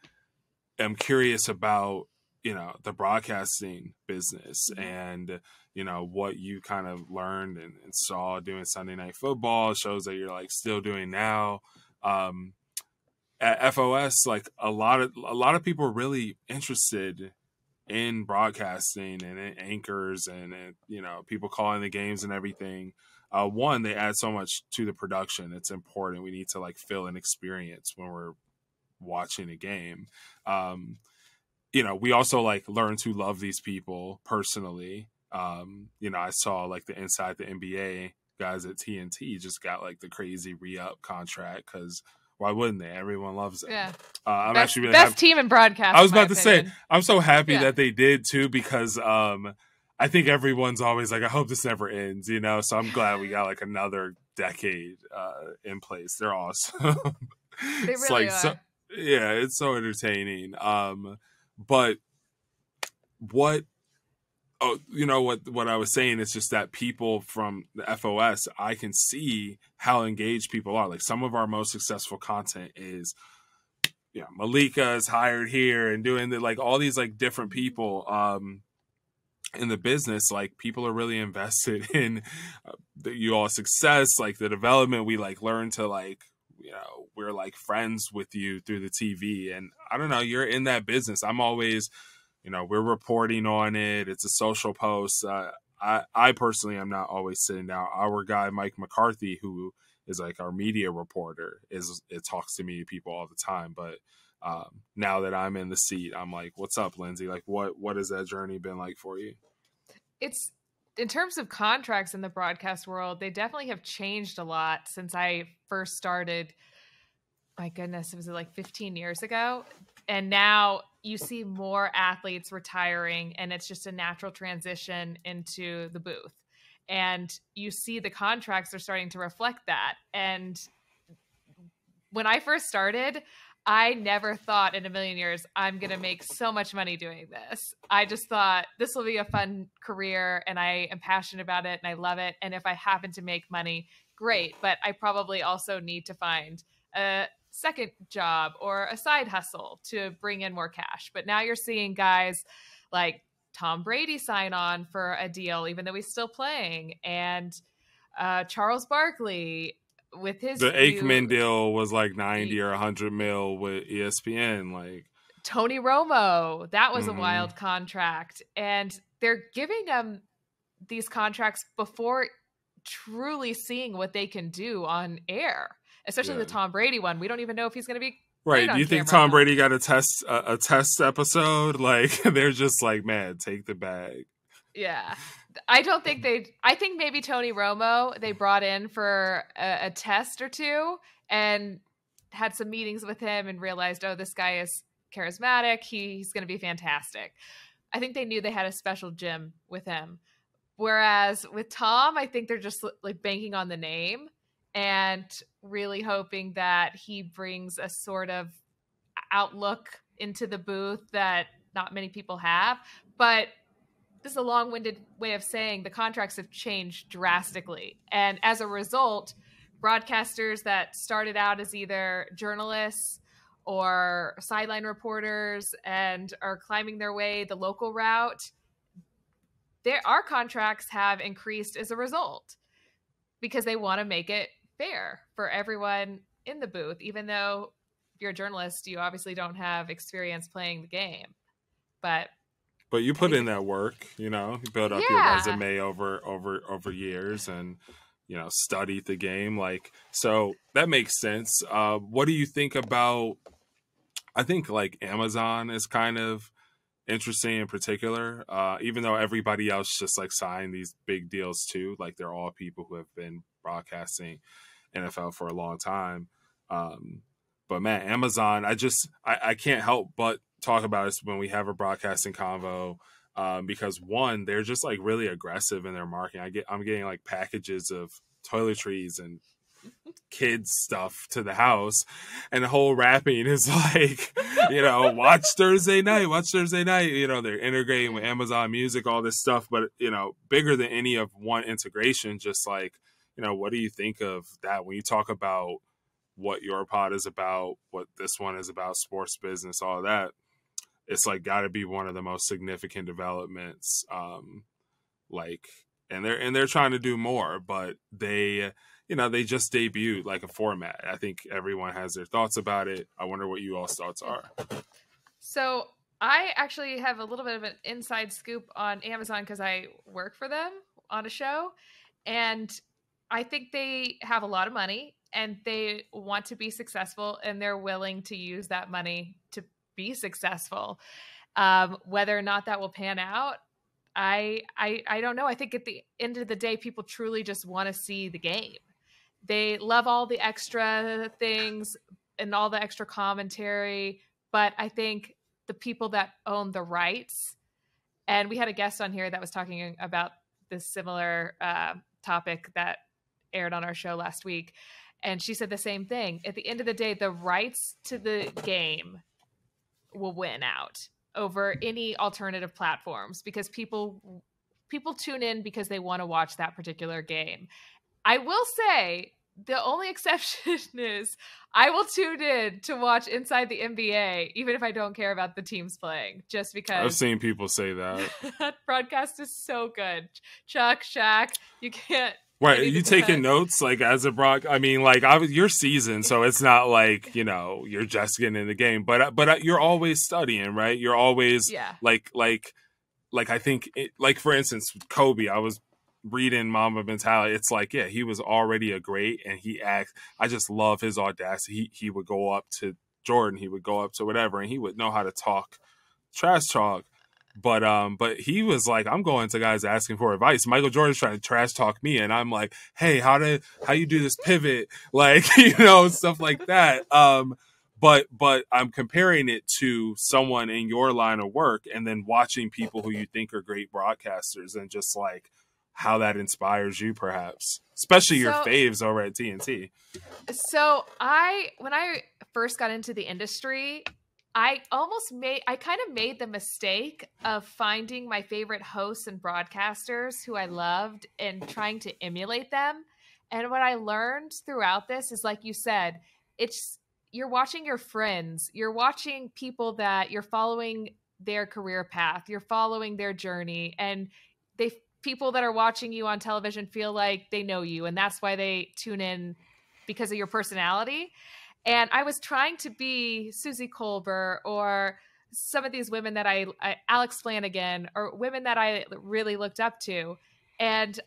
am curious about you know the broadcasting business and you know what you kind of learned and, and saw doing Sunday Night Football shows that you're like still doing now. Um, at FOS, like a lot of a lot of people are really interested in broadcasting and in anchors and, and you know people calling the games and everything. Uh, one, they add so much to the production. It's important. We need to like feel an experience when we're watching a game. Um, you know, we also like learn to love these people personally. Um, you know, I saw like the inside the NBA guys at TNT just got like the crazy re up contract because why wouldn't they? Everyone loves it. Yeah. Uh, I'm best, actually really best happy- team in broadcast. I was about to say. I'm so happy Yeah. that they did too because um, I think everyone's always like, I hope this never ends, you know. So I'm glad we got like another decade uh, in place. They're awesome. They it's really like so, are. yeah, it's so entertaining. Um, but what? Oh, you know what? What I was saying is just that people from the FOS, I can see how engaged people are. Like some of our most successful content is know, Malika is hired here and doing the, like all these like different people um in the business like people are really invested in uh, the, you all success like the development we like learn to like you know we're like friends with you through the TV and I don't know you're in that business. I'm always you know we're reporting on it. It's a social post. Uh, I I personally am not always sitting down. Our guy Mike McCarthy who is like our media reporter is it talks to me people all the time. But um, now that i'm in the seat i'm like what's up lindsay? Like what what has that journey been like for you? It's in terms of contracts in the broadcast world, they definitely have changed a lot since I first started. My goodness, it was like 15 years ago. And now you see more athletes retiring, and it's just a natural transition into the booth. And you see the contracts are starting to reflect that. And when I first started, I never thought in a million years I'm going to make so much money doing this. I just thought this will be a fun career and I am passionate about it and I love it. And if I happen to make money, great. But I probably also need to find a second job or a side hustle to bring in more cash. But now you're seeing guys like Tom Brady sign on for a deal, even though he's still playing, and uh, Charles Barkley with his the new- aikman deal was like 90 or 100 mil with espn like Tony Romo. That was Mhm. a wild contract. And they're giving them these contracts before truly seeing what they can do on air, especially Yeah. the Tom Brady one. We don't even know if he's going to be. right do you think tom brady got a test a, a test episode like they're just like man take the bag Yeah. I don't think they. I think maybe Tony Romo they brought in for a, a test or two and had some meetings with him and realized, oh, this guy is charismatic. He, he's going to be fantastic. I think they knew they had a special gym with him. Whereas with Tom, I think they're just like banking on the name and really hoping that he brings a sort of outlook into the booth that not many people have. But this is a long-winded way of saying the contracts have changed drastically. And as a result broadcasters that started out as either journalists or sideline reporters and are climbing their way the local route there our contracts have increased as a result because they want to make it fair for everyone in the booth even though if you're a journalist you obviously don't have experience playing the game. But but you put in that work you know? You build up Yeah. your resume over over over years and you know study the game like so that makes sense. Uh what do you think about i think like amazon is kind of interesting in particular uh even though everybody else just like signed these big deals too like they're all people who have been broadcasting nfl for a long time. Um but man amazon i just i, I can't help but talk about this when we have a broadcasting convo um, because one, they're just like really aggressive in their marketing. I get, I'm getting like packages of toiletries and kids stuff to the house, and the whole wrapping is like, you know, watch Thursday night, watch Thursday night. You know, they're integrating with Amazon Music, all this stuff, but you know, bigger than any of one integration. Just like, you know, what do you think of that when you talk about what your pod is about, what this one is about, sports business, all that? It's like got to be one of the most significant developments um like and they're and they're trying to do more but they you know they just debuted like a format. I think everyone has their thoughts about it. I wonder what you all's thoughts are. So I actually have a little bit of an inside scoop on Amazon because I work for them on a show, and I think they have a lot of money and they want to be successful, and they're willing to use that money to be successful. Um, whether or not that will pan out, I, I I don't know. I think at the end of the day, people truly just want to see the game. They love all the extra things, and all the extra commentary, but I think the people that own the rights, and we had a guest on here that was talking about this similar uh, topic that aired on our show last week. And she said the same thing. At the end of the day, the rights to the game will win out over any alternative platforms because people people tune in because they want to watch that particular game. I will say the only exception is I will tune in to watch Inside the NBA, even if I don't care about the teams playing, just because I've seen people say that. that broadcast is so good. Chuck, Shaq, you can't. Right, you taking notes like as a broad? I mean, like I was your season, so it's not like you know you're just getting in the game, but uh, but uh, you're always studying, right? You're always yeah. like like like I think it, like for instance Kobe, I was reading Mamba Mentality, it's like, yeah, he was already a great, and he acts. I just love his audacity. He he would go up to Jordan, he would go up to whatever, and he would know how to talk trash talk. But um, but he was like, I'm going to guys asking for advice. Michael Jordan's trying to trash talk me, and I'm like, hey, how to how you do this pivot, like you know stuff like that. Um, but but I'm comparing it to someone in your line of work, and then watching people who you think are great broadcasters, and just like how that inspires you perhaps especially your faves over at tnt so i when i first got into the industry i almost made i kind of made the mistake of finding my favorite hosts and broadcasters who i loved and trying to emulate them. And what i learned throughout this is like you said it's you're watching your friends. You're watching people that you're following their career path. You're following their journey. And they people that are watching you on television feel like they know you and that's why they tune in because of your personality and i was trying to be Suzy kolber or some of these women that I, I alex flanagan or women that i really looked up to and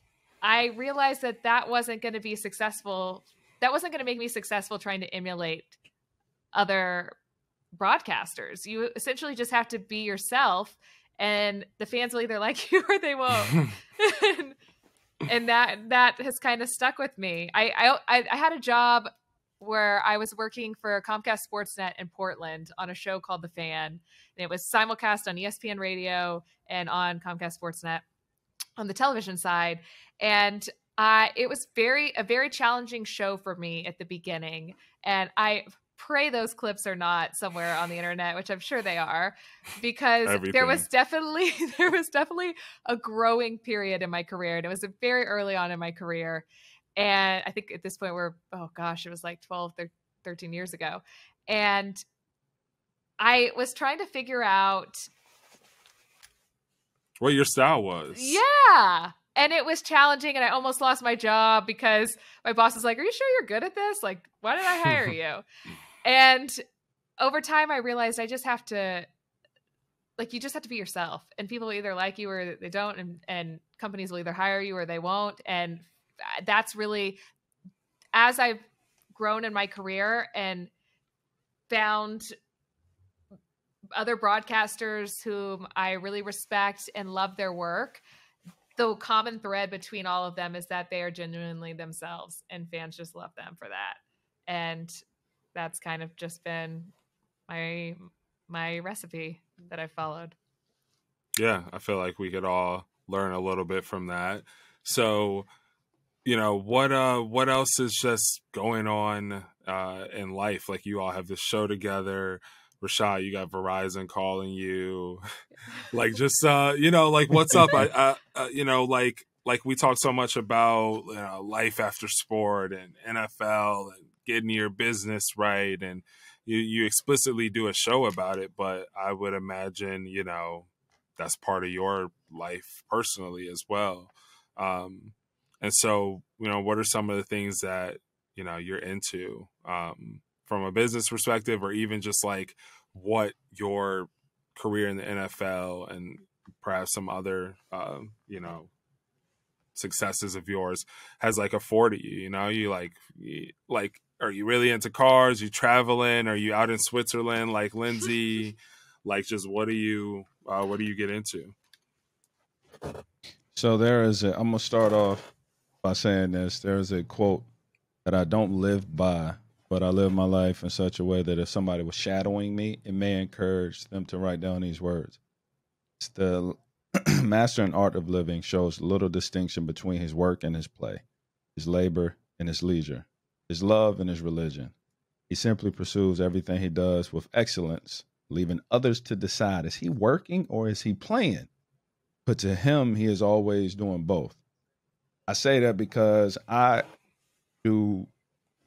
i realized that that wasn't going to be successful that wasn't going to make me successful trying to emulate other broadcasters you essentially just have to be yourself and the fans will either like you or they won't. and, and, that that has kind of stuck with me. I, I I had a job where I was working for Comcast Sportsnet in Portland on a show called The Fan. And it was simulcast on ESPN Radio and on Comcast Sportsnet on the television side. And uh, it was very a very challenging show for me at the beginning. And I pray those clips are not somewhere on the internet, which I'm sure they are, because Everything. there was definitely there was definitely a growing period in my career, and it was very early on in my career. And I think at this point we're oh gosh, it was like 12, 13 years ago, and I was trying to figure out what your style was. Yeah. And it was challenging, and I almost lost my job because my boss was like, Are you sure you're good at this? Like, why did I hire you? and over time, I realized I just have to, like, you just have to be yourself, and people either like you or they don't, and and companies will either hire you or they won't, and that's really as I've grown in my career and found other broadcasters whom I really respect and love their work. The common thread between all of them is that they are genuinely themselves, and fans just love them for that. And that's kind of just been my my recipe that I followed. Yeah, I feel like we could all learn a little bit from that. So, you know, what uh what else is just going on uh in life? Like you all have this show together. Rashad, you got Verizon calling you. like just uh, you know, like what's up? I, I uh, you know, like like we talk so much about you know, life after sport and NFL and getting your business right and you you explicitly do a show about it but i would imagine you know that's part of your life personally as well um and so you know what are some of the things that you know you're into um from a business perspective or even just like what your career in the NFL and perhaps some other um, you know successes of yours has like afforded you you know you like you, like are you really into cars? Are you traveling? Are you out in Switzerland like Lindsay? like just what do you uh, what do you get into? So there is a I'm gonna start off by saying this. There is a quote that I don't live by, but I live my life in such a way that if somebody was shadowing me, it may encourage them to write down these words. It's the master and art of living shows little distinction between his work and his play, his labor and his leisure, his love and his religion. He simply pursues everything he does with excellence, leaving others to decide is he working or is he playing? But to him, he is always doing both. I say that because I do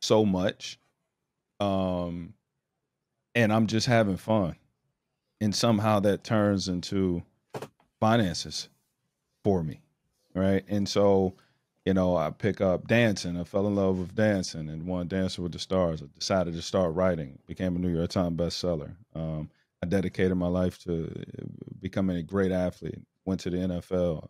so much um and I'm just having fun. And somehow that turns into finances for me. Right. And so, you know, I pick up dancing. I fell in love with dancing and won Dancing with the Stars. I decided to start writing, became a New York Times bestseller. Um, I dedicated my life to becoming a great athlete, went to the NFL.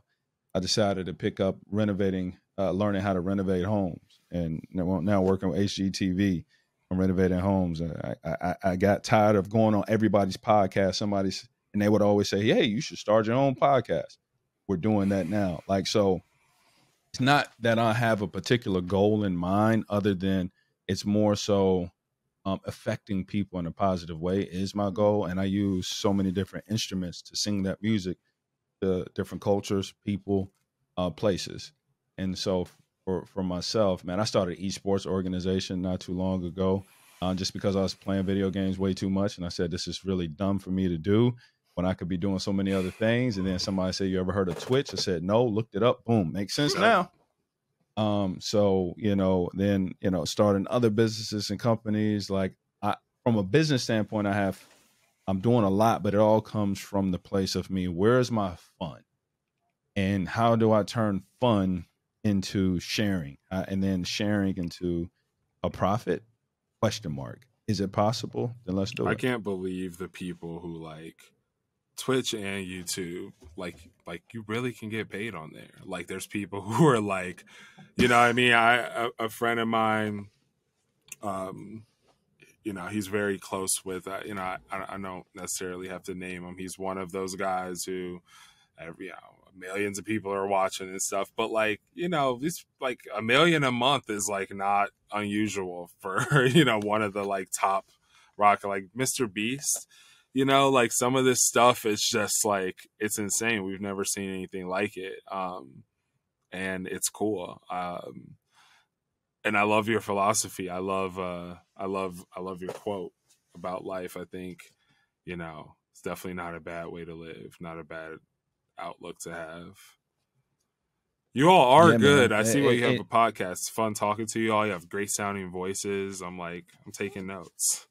I decided to pick up renovating, uh, learning how to renovate homes, and now working with HGTV on renovating homes. I, I, I got tired of going on everybody's podcast. Somebody's and they would always say, "Hey, you should start your own podcast." We're doing that now. Like so, it's not that I have a particular goal in mind, other than it's more so um, affecting people in a positive way is my goal. And I use so many different instruments to sing that music to different cultures, people, uh, places. And so for for myself, man, I started an esports organization not too long ago, uh, just because I was playing video games way too much, and I said this is really dumb for me to do when I could be doing so many other things. And then somebody said, "You ever heard of Twitch?" I said, "No." Looked it up. Boom, makes sense now. Um, so you know, then you know, starting other businesses and companies. Like I, from a business standpoint, I have, I'm doing a lot, but it all comes from the place of me. Where's my fun, and how do I turn fun into sharing, uh, and then sharing into a profit? Question mark. Is it possible? Then let's do I it. I can't believe the people who like Twitch and YouTube, like like you really can get paid on there. Like there's people who are like, you know, I mean, I a, a, friend of mine, um, you know, he's very close with, uh, you know, I, I don't necessarily have to name him. He's one of those guys who, every you know, millions of people are watching and stuff. But like, you know, this like a million a month is like not unusual for you know one of the like top rock like Mr. Beast you know like some of this stuff is just like it's insane we've never seen anything like it um and it's cool um and i love your philosophy i love uh i love i love your quote about life i think you know it's definitely not a bad way to live not a bad outlook to have you all are yeah, good. Man. I see why you have it, a podcast. It's fun talking to you all. You have great sounding voices. I'm like, I'm taking notes.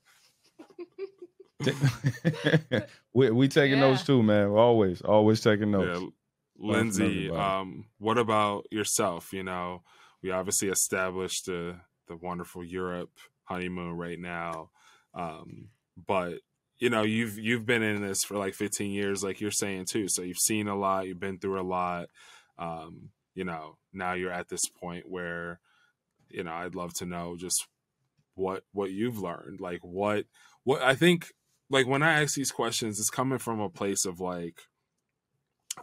we we taking yeah. notes too, man. Always, always taking notes. Yeah. Lindsay, um, what about yourself? You know, we obviously established the the wonderful Europe honeymoon right now, um, but you know you've you've been in this for like 15 years, like you're saying too. So you've seen a lot, you've been through a lot. Um, you know, now you're at this point where, you know, I'd love to know just what what you've learned, like what what I think like when I ask these questions, it's coming from a place of like,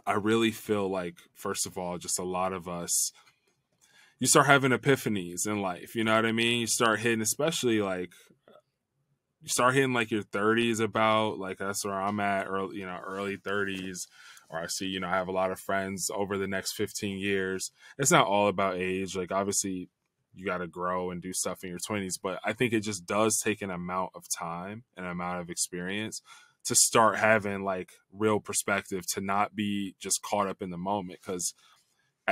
I really feel like, first of all, just a lot of us, you start having epiphanies in life. You know what I mean? You start hitting, especially like, you start hitting like your 30s about like that's where I'm at, early, you know, early 30s. Or I see, you know, I have a lot of friends over the next 15 years. It's not all about age. Like, obviously, you got to grow and do stuff in your 20s but i think it just does take an amount of time and an amount of experience to start having like real perspective to not be just caught up in the moment because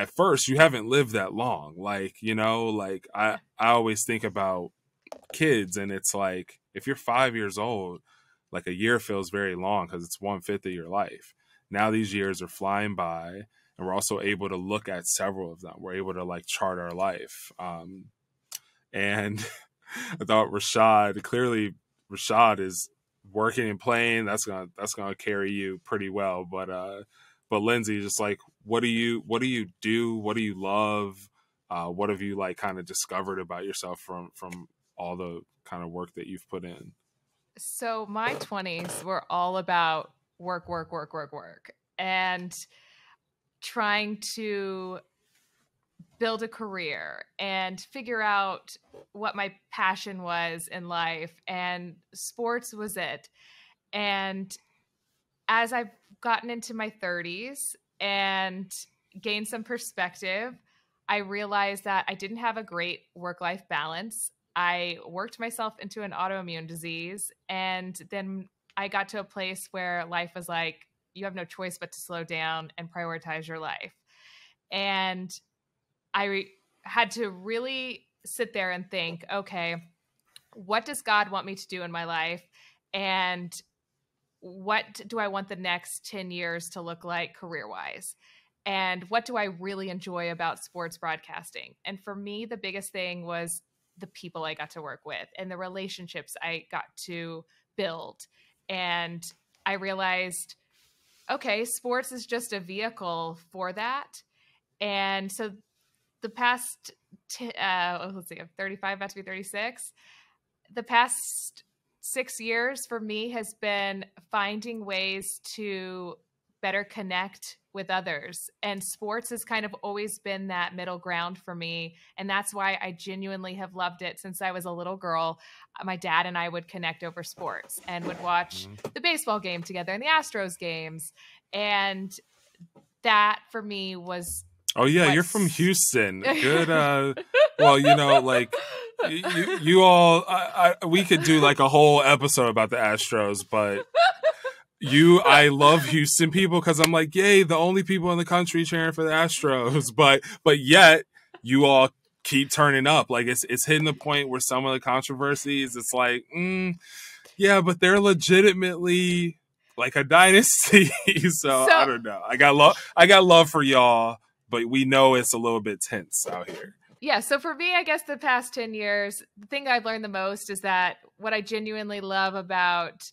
at first you haven't lived that long like you know like i i always think about kids and it's like if you're five years old like a year feels very long because it's one fifth of your life now these years are flying by and we're also able to look at several of them. We're able to like chart our life. Um, and I thought Rashad clearly Rashad is working and playing. That's gonna that's gonna carry you pretty well. But uh, but Lindsay, just like what do you what do you do? What do you love? Uh, what have you like kind of discovered about yourself from from all the kind of work that you've put in? So my twenties were all about work, work, work, work, work, and trying to build a career and figure out what my passion was in life. And sports was it. And as I've gotten into my 30s and gained some perspective, I realized that I didn't have a great work life balance. I worked myself into an autoimmune disease. And then I got to a place where life was like, you have no choice but to slow down and prioritize your life. And I re- had to really sit there and think, okay, what does God want me to do in my life? And what do I want the next 10 years to look like career wise? And what do I really enjoy about sports broadcasting? And for me, the biggest thing was the people I got to work with and the relationships I got to build. And I realized, okay, sports is just a vehicle for that. And so the past, t- uh, let's see, I'm 35, about to be 36. The past six years for me has been finding ways to better connect with others. And sports has kind of always been that middle ground for me. And that's why I genuinely have loved it since I was a little girl. My dad and I would connect over sports and would watch mm-hmm. the baseball game together and the Astros games. And that for me was Oh yeah, you're from Houston. Good. Uh, well, you know, like you, you all, I, I, we could do like a whole episode about the Astros, but you, I love Houston people because I'm like, yay, the only people in the country cheering for the Astros, but but yet you all keep turning up. Like it's it's hitting the point where some of the controversies, it's like, mm, yeah, but they're legitimately like a dynasty. so, so I don't know. I got love. I got love for y'all but we know it's a little bit tense out here. Yeah, so for me, I guess the past 10 years, the thing I've learned the most is that what I genuinely love about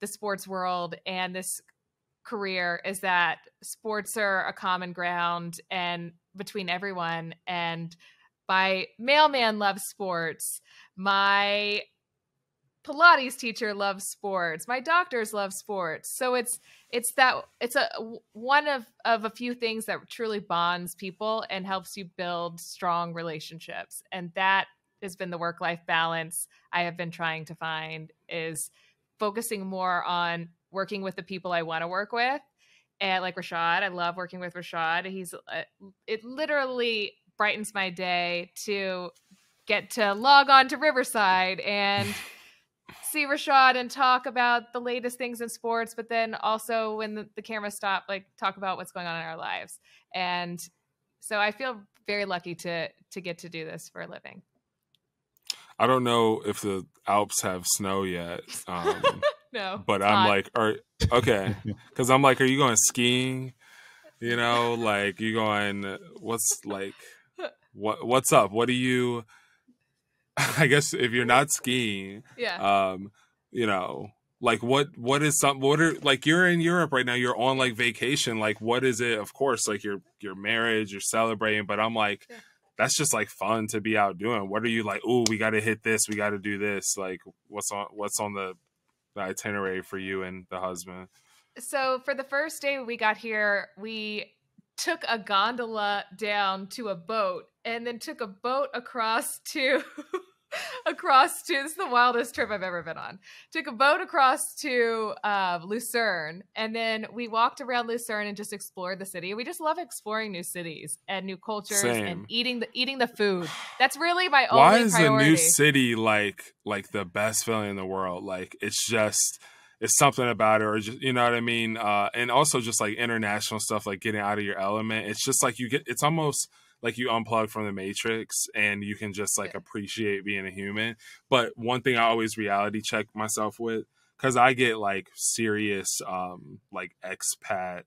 the sports world and this career is that sports are a common ground and between everyone and my mailman loves sports my Pilates teacher loves sports. My doctors love sports. So it's it's that it's a one of of a few things that truly bonds people and helps you build strong relationships. And that has been the work life balance I have been trying to find is focusing more on working with the people I want to work with. And like Rashad, I love working with Rashad. He's uh, it literally brightens my day to get to log on to Riverside and see Rashad and talk about the latest things in sports, but then also when the, the camera stop, like talk about what's going on in our lives. And so I feel very lucky to to get to do this for a living. I don't know if the Alps have snow yet. Um, no, but I'm hot. like, are okay, because I'm like, are you going skiing? You know, like you going? What's like? What What's up? What do you? I guess if you're not skiing, yeah, um, you know, like what what is some what are like you're in Europe right now, you're on like vacation, like what is it? Of course, like your your marriage, you're celebrating, but I'm like. Yeah. That's just like fun to be out doing. What are you like? Oh, we got to hit this. We got to do this. Like, what's on what's on the, the itinerary for you and the husband? So for the first day we got here, we took a gondola down to a boat and then took a boat across to across to this is the wildest trip I've ever been on. Took a boat across to uh, Lucerne, and then we walked around Lucerne and just explored the city. We just love exploring new cities and new cultures Same. and eating the eating the food. That's really my only. Why is priority. a new city like like the best feeling in the world? Like it's just it's something about it or just you know what i mean uh and also just like international stuff like getting out of your element it's just like you get it's almost like you unplug from the matrix and you can just like appreciate being a human but one thing i always reality check myself with because i get like serious um like expat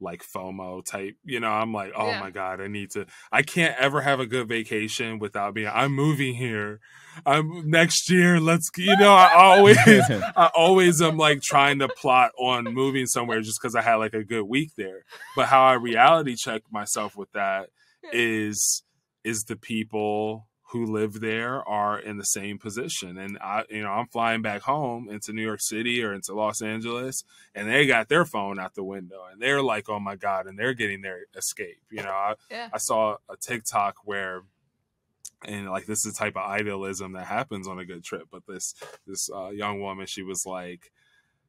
like FOMO type. You know, I'm like, oh yeah. my god, I need to. I can't ever have a good vacation without being. I'm moving here. I'm next year. Let's. You know, I always, I always am like trying to plot on moving somewhere just because I had like a good week there. But how I reality check myself with that is is the people who live there are in the same position. And I, you know, I'm flying back home into New York City or into Los Angeles, and they got their phone out the window, and they're like, "Oh my god!" and they're getting their escape. You know, I, Yeah. I saw a TikTok where. And like this is the type of idealism that happens on a good trip, but this this uh, young woman, she was like,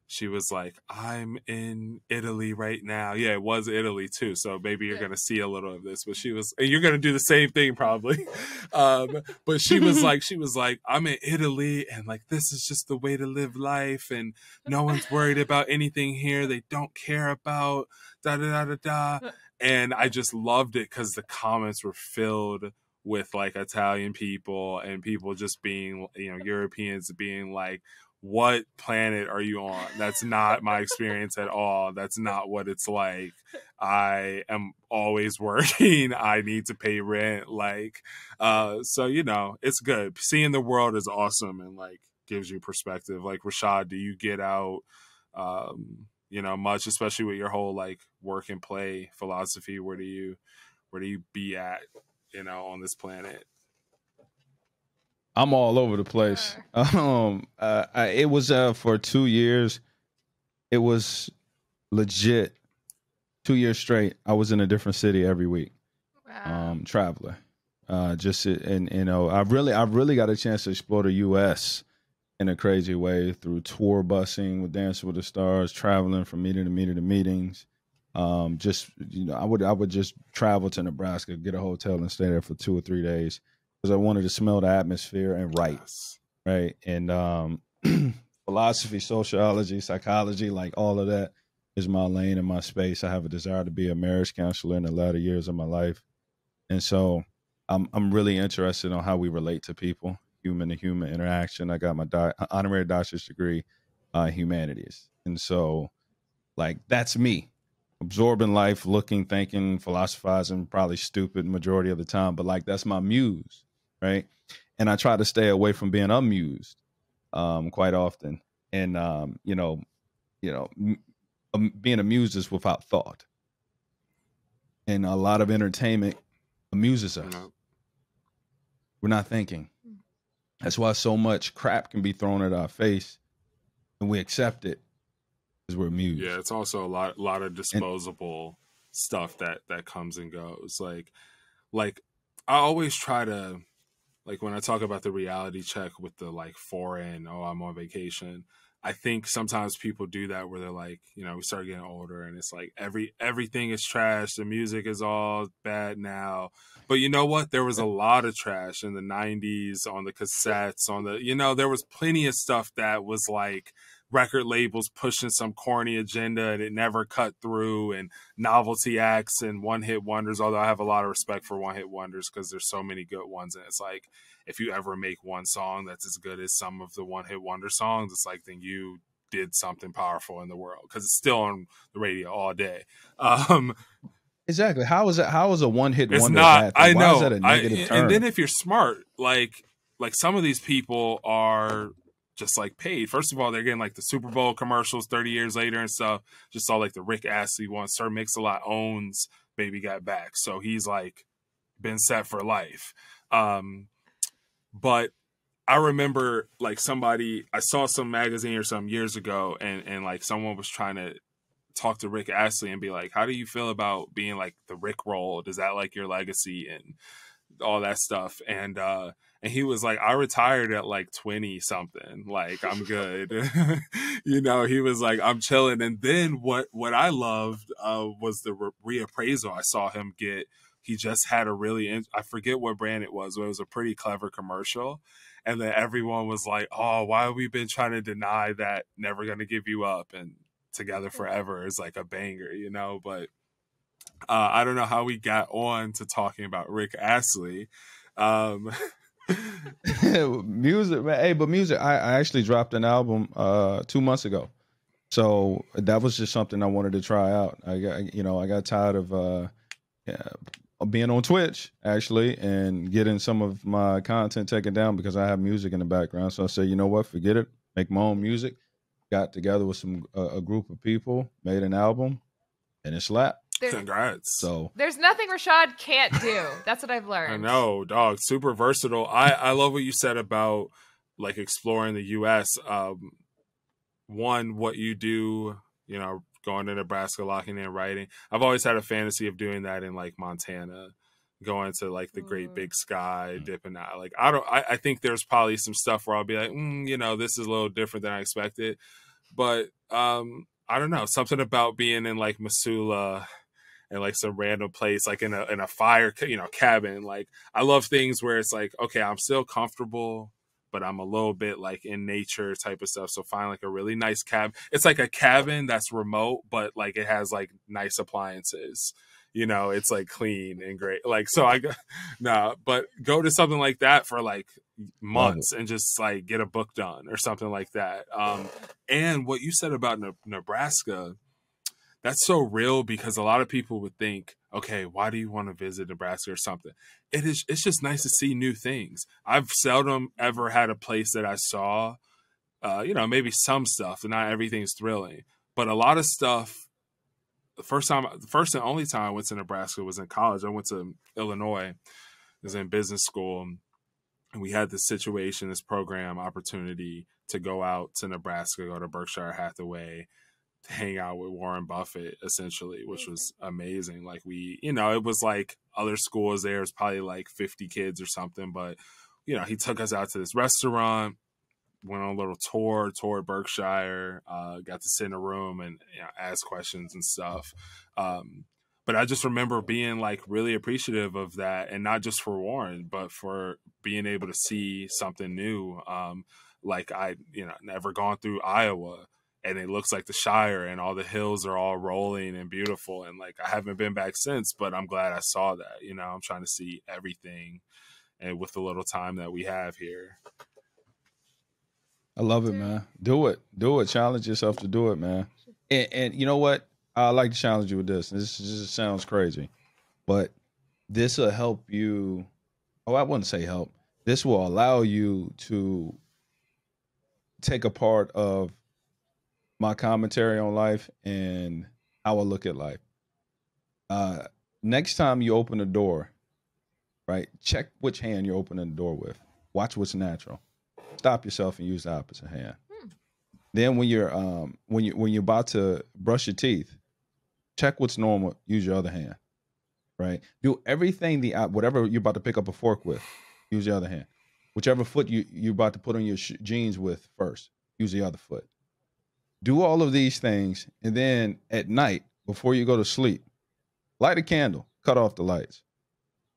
she was like, I'm in Italy right now. Yeah, it was Italy too. So maybe you're Yeah. going to see a little of this, but she was, and you're going to do the same thing probably. Um, but she was like, she was like, I'm in Italy and like, this is just the way to live life. And no one's worried about anything here. They don't care about da da da da da. And I just loved it because the comments were filled with like Italian people and people just being, you know, Europeans being like, what planet are you on? That's not my experience at all. That's not what it's like. I am always working. I need to pay rent. Like, uh, so you know, it's good. Seeing the world is awesome and like gives you perspective. Like Rashad, do you get out um, you know, much, especially with your whole like work and play philosophy? Where do you where do you be at, you know, on this planet? I'm all over the place. Um, uh, I, it was uh, for two years. It was legit. Two years straight. I was in a different city every week. Wow. Um, traveler. Uh, just and you know, I really, I really got a chance to explore the U.S. in a crazy way through tour busing with Dancing with the Stars, traveling from meeting to meeting to meetings. Um, just you know, I would, I would just travel to Nebraska, get a hotel, and stay there for two or three days because I wanted to smell the atmosphere and write Yes. right? And um, philosophy, sociology, psychology, like all of that is my lane and my space. I have a desire to be a marriage counselor in the latter years of my life, and so I'm I'm really interested on how we relate to people, human to human interaction. I got my doc- honorary doctorate degree, uh, humanities, and so like that's me. Absorbing life, looking, thinking, philosophizing, probably stupid majority of the time, but like that's my muse, right? and I try to stay away from being amused um, quite often. And um, you know, you know, m- um, being amused is without thought, and a lot of entertainment amuses us. We're not thinking. That's why so much crap can be thrown at our face, and we accept it because we're amused. yeah, it's also a lot a lot of disposable stuff that that comes and goes. Like like I always try to like when I talk about the reality check with the like foreign, oh, I'm on vacation. I think sometimes people do that where they're like, you know, we start getting older and it's like every everything is trash. The music is all bad now. But you know what? There was a lot of trash in the 90s on the cassettes, on the, you know, there was plenty of stuff that was like record labels pushing some corny agenda and it never cut through and novelty acts and one hit wonders. Although I have a lot of respect for one hit wonders because there's so many good ones. And it's like, if you ever make one song that's as good as some of the one hit wonder songs, it's like, then you did something powerful in the world because it's still on the radio all day. Um, Exactly. How is it? How is a one hit it's wonder? not. I know. is that a I- term? and then if you're smart, like like some of these people are just like paid. First of all, they're getting like the Super Bowl commercials 30 years later and stuff. Just saw like the Rick Astley one. Sir Mix-a-Lot owns Baby Got Back, so he's like been set for life. Um, but I remember like somebody I saw some magazine or some years ago, and and like someone was trying to talk to Rick Astley and be like, "How do you feel about being like the Rick roll? Is that like your legacy and all that stuff?" And uh and he was like, "I retired at like twenty something. Like I'm good." you know, he was like, "I'm chilling." And then what what I loved uh was the re- reappraisal I saw him get. He just had a really I forget what brand it was, but it was a pretty clever commercial. And then everyone was like, "Oh, why have we been trying to deny that? Never gonna give you up." And together forever is like a banger, you know. But uh, I don't know how we got on to talking about Rick Astley. Um, music, man. Hey, but music. I, I actually dropped an album uh two months ago, so that was just something I wanted to try out. I got, you know, I got tired of uh, yeah, being on Twitch actually and getting some of my content taken down because I have music in the background. So I said, you know what, forget it, make my own music. Got together with some uh, a group of people, made an album, and it slapped. There- Congrats. So There's nothing Rashad can't do. That's what I've learned. I know, dog. Super versatile. I I love what you said about like exploring the U.S. Um, one, what you do, you know, going to Nebraska, locking in, writing. I've always had a fantasy of doing that in like Montana, going to like the Great Mm. Big Sky, Mm. dipping out. Like I don't. I, I think there's probably some stuff where I'll be like, mm, you know, this is a little different than I expected, but um, I don't know. Something about being in like Missoula and like some random place like in a in a fire you know cabin like i love things where it's like okay i'm still comfortable but i'm a little bit like in nature type of stuff so find like a really nice cabin it's like a cabin that's remote but like it has like nice appliances you know it's like clean and great like so i go no but go to something like that for like months and just like get a book done or something like that um and what you said about Ne- nebraska that's so real because a lot of people would think, okay, why do you want to visit Nebraska or something? It is it's just nice to see new things. I've seldom ever had a place that I saw, uh, you know, maybe some stuff, and not everything's thrilling, but a lot of stuff. The first time, the first and only time I went to Nebraska was in college. I went to Illinois, I was in business school, and we had this situation, this program opportunity to go out to Nebraska, go to Berkshire Hathaway, hang out with Warren Buffett essentially, which was amazing. Like we, you know, it was like other schools there was probably like 50 kids or something, but you know, he took us out to this restaurant, went on a little tour, toured Berkshire, uh, got to sit in a room and you know, ask questions and stuff. Um, but I just remember being like really appreciative of that, and not just for Warren, but for being able to see something new. Um, like I, you know, never gone through Iowa, and it looks like the Shire, and all the hills are all rolling and beautiful. And like I haven't been back since, but I'm glad I saw that. You know, I'm trying to see everything, and with the little time that we have here. I love it, man. Do it. Do it. Challenge yourself to do it, man. And, and you know what? I like to challenge you with this. This just sounds crazy, but this will help you. Oh, I wouldn't say help. This will allow you to take a part of my commentary on life and how I look at life. Uh, next time you open a door, right? Check which hand you're opening the door with. Watch what's natural. Stop yourself and use the opposite hand. Hmm. Then when you're um when you when you're about to brush your teeth, check what's normal. Use your other hand. Right. Do everything the op- whatever you're about to pick up a fork with. Use the other hand. Whichever foot you you're about to put on your sh- jeans with first. Use the other foot. Do all of these things, and then at night before you go to sleep, light a candle. Cut off the lights.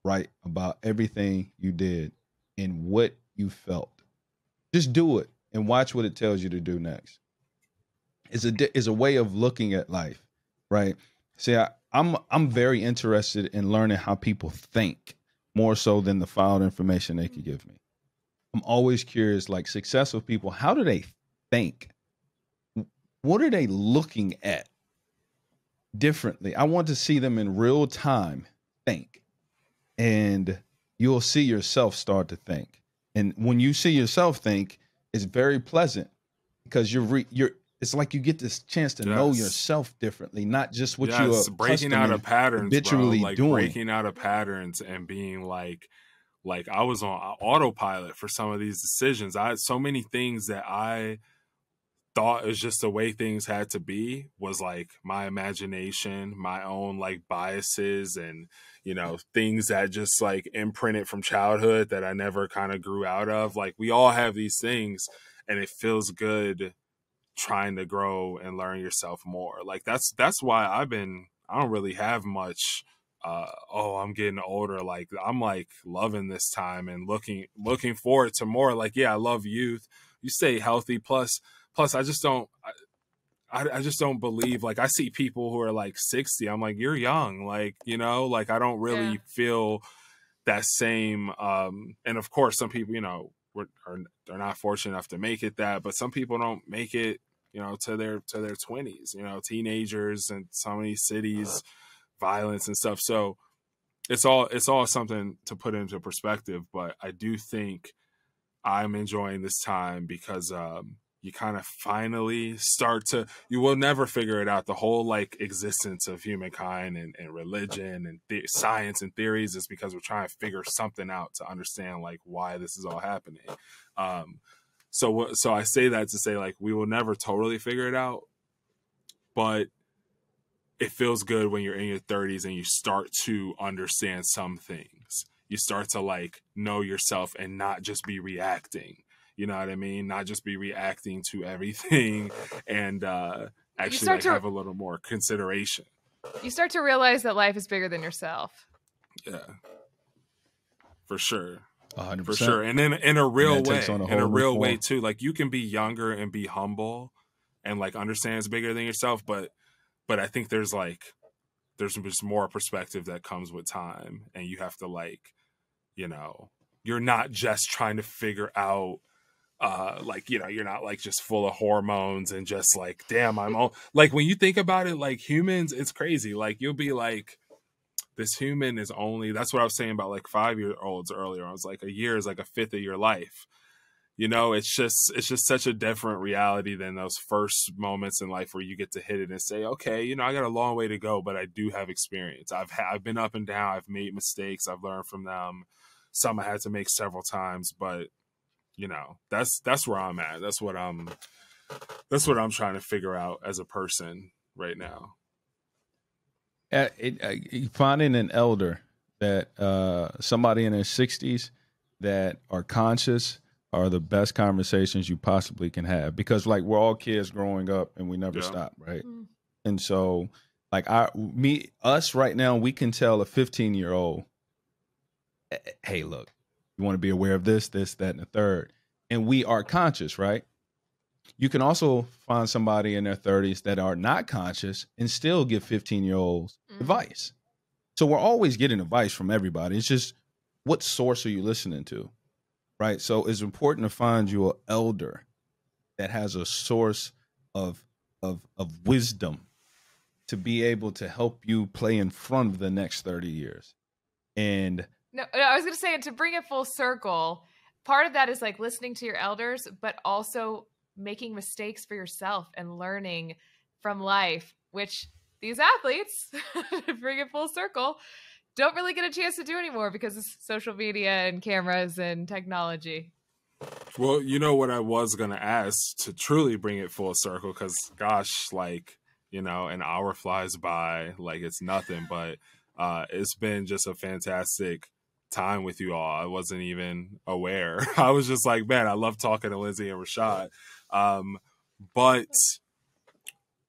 Write about everything you did and what you felt. Just do it and watch what it tells you to do next. It's a it's a way of looking at life, right? See, I, I'm I'm very interested in learning how people think more so than the filed information they could give me. I'm always curious, like successful people, how do they think? What are they looking at differently? I want to see them in real time think, and you'll see yourself start to think. And when you see yourself think, it's very pleasant because you're re- you're. It's like you get this chance to know yourself differently, not just what Yes, you're breaking out of patterns, habitually bro. Like doing. breaking out of patterns and being like, like I was on uh, autopilot for some of these decisions. I had so many things that I thought is just the way things had to be was like my imagination, my own like biases and you know things that just like imprinted from childhood that I never kind of grew out of. Like we all have these things and it feels good trying to grow and learn yourself more. Like that's that's why I've been I don't really have much uh oh I'm getting older like I'm like loving this time and looking looking forward to more like yeah I love youth you stay healthy plus plus I just don't I, I just don't believe like I see people who are like 60 I'm like you're young like you know like I don't really Yeah. feel that same um and of course some people you know were, are they're not fortunate enough to make it that but some people don't make it you know to their to their 20s you know teenagers and so many cities violence and stuff so it's all it's all something to put into perspective but i do think i'm enjoying this time because um you kind of finally start to you will never figure it out. The whole like existence of humankind and, and religion and th- science and theories is because we're trying to figure something out to understand like why this is all happening. Um so so i say that to say like we will never totally figure it out but it feels good when you're in your 30s and you start to understand some things. You start to like know yourself and not just be reacting you know what I mean? Not just be reacting to everything and uh, actually like, to, have a little more consideration. You start to realize that life is bigger than yourself. Yeah. For sure. 100%. For sure. And in in a real way. A in a real way too. Like you can be younger and be humble and like understand it's bigger than yourself, but but I think there's like there's just more perspective that comes with time and you have to like, you know, you're not just trying to figure out uh like you know you're not like just full of hormones and just like damn i'm all like when you think about it like humans it's crazy. Like you'll be like this human is only that's what i was saying about like five year olds earlier. I was like a year is like a fifth of your life. You know it's just it's just such a different reality than those first moments in life where you get to hit it and say okay you know i got a long way to go but i do have experience. I've ha- i've been up and down. I've made mistakes. I've learned from them. Some i had to make several times but you know that's that's where i'm at that's what i'm that's what i'm trying to figure out as a person right now uh, it, uh, finding an elder that uh, somebody in their 60s that are conscious are the best conversations you possibly can have because like we're all kids growing up and we never yeah. stop right mm. and so like I me us right now we can tell a 15 year old hey look you want to be aware of this, this, that, and the third. And we are conscious, right? You can also find somebody in their 30s that are not conscious and still give 15 year olds mm-hmm. advice. So we're always getting advice from everybody. It's just what source are you listening to? Right. So it's important to find you an elder that has a source of of of wisdom to be able to help you play in front of the next 30 years. And no, I was going to say, to bring it full circle, part of that is like listening to your elders, but also making mistakes for yourself and learning from life, which these athletes, bring it full circle, don't really get a chance to do anymore because of social media and cameras and technology. Well, you know what I was going to ask to truly bring it full circle because, gosh, like, you know, an hour flies by like it's nothing, but uh, it's been just a fantastic time with you all. I wasn't even aware. I was just like, man, I love talking to Lindsay and Rashad. Um, but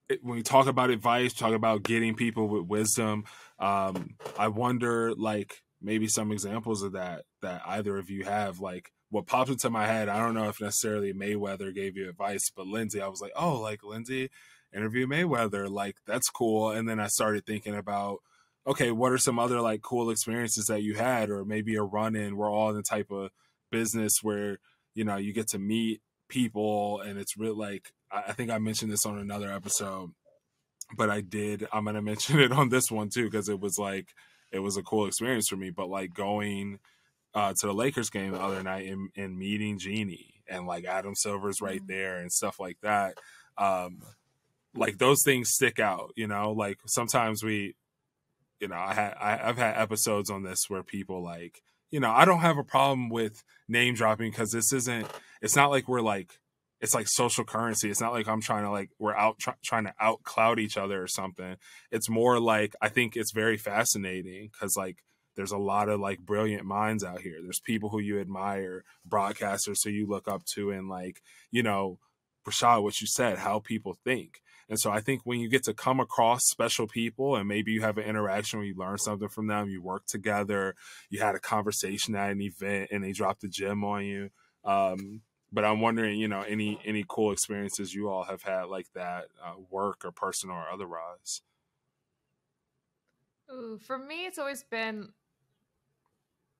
it, when we talk about advice, talk about getting people with wisdom, um, I wonder, like, maybe some examples of that that either of you have. Like, what popped into my head, I don't know if necessarily Mayweather gave you advice, but Lindsay, I was like, oh, like Lindsay interview Mayweather, like that's cool. And then I started thinking about okay, what are some other like cool experiences that you had, or maybe a run in? We're all in the type of business where you know you get to meet people, and it's real. Like I think I mentioned this on another episode, but I did. I'm gonna mention it on this one too because it was like it was a cool experience for me. But like going uh, to the Lakers game the other night and, and meeting Jeanie and like Adam Silver's right mm-hmm. there and stuff like that. Um, like those things stick out, you know. Like sometimes we you know, I had I, I've had episodes on this where people like, you know, I don't have a problem with name dropping because this isn't. It's not like we're like it's like social currency. It's not like I'm trying to like we're out try, trying to out cloud each other or something. It's more like I think it's very fascinating because like there's a lot of like brilliant minds out here. There's people who you admire, broadcasters who you look up to, and like you know, Rashad, what you said, how people think. And so I think when you get to come across special people and maybe you have an interaction where you learn something from them, you work together, you had a conversation at an event and they dropped a gem on you. Um, but I'm wondering, you know, any any cool experiences you all have had like that, uh, work or personal or otherwise. Ooh, for me, it's always been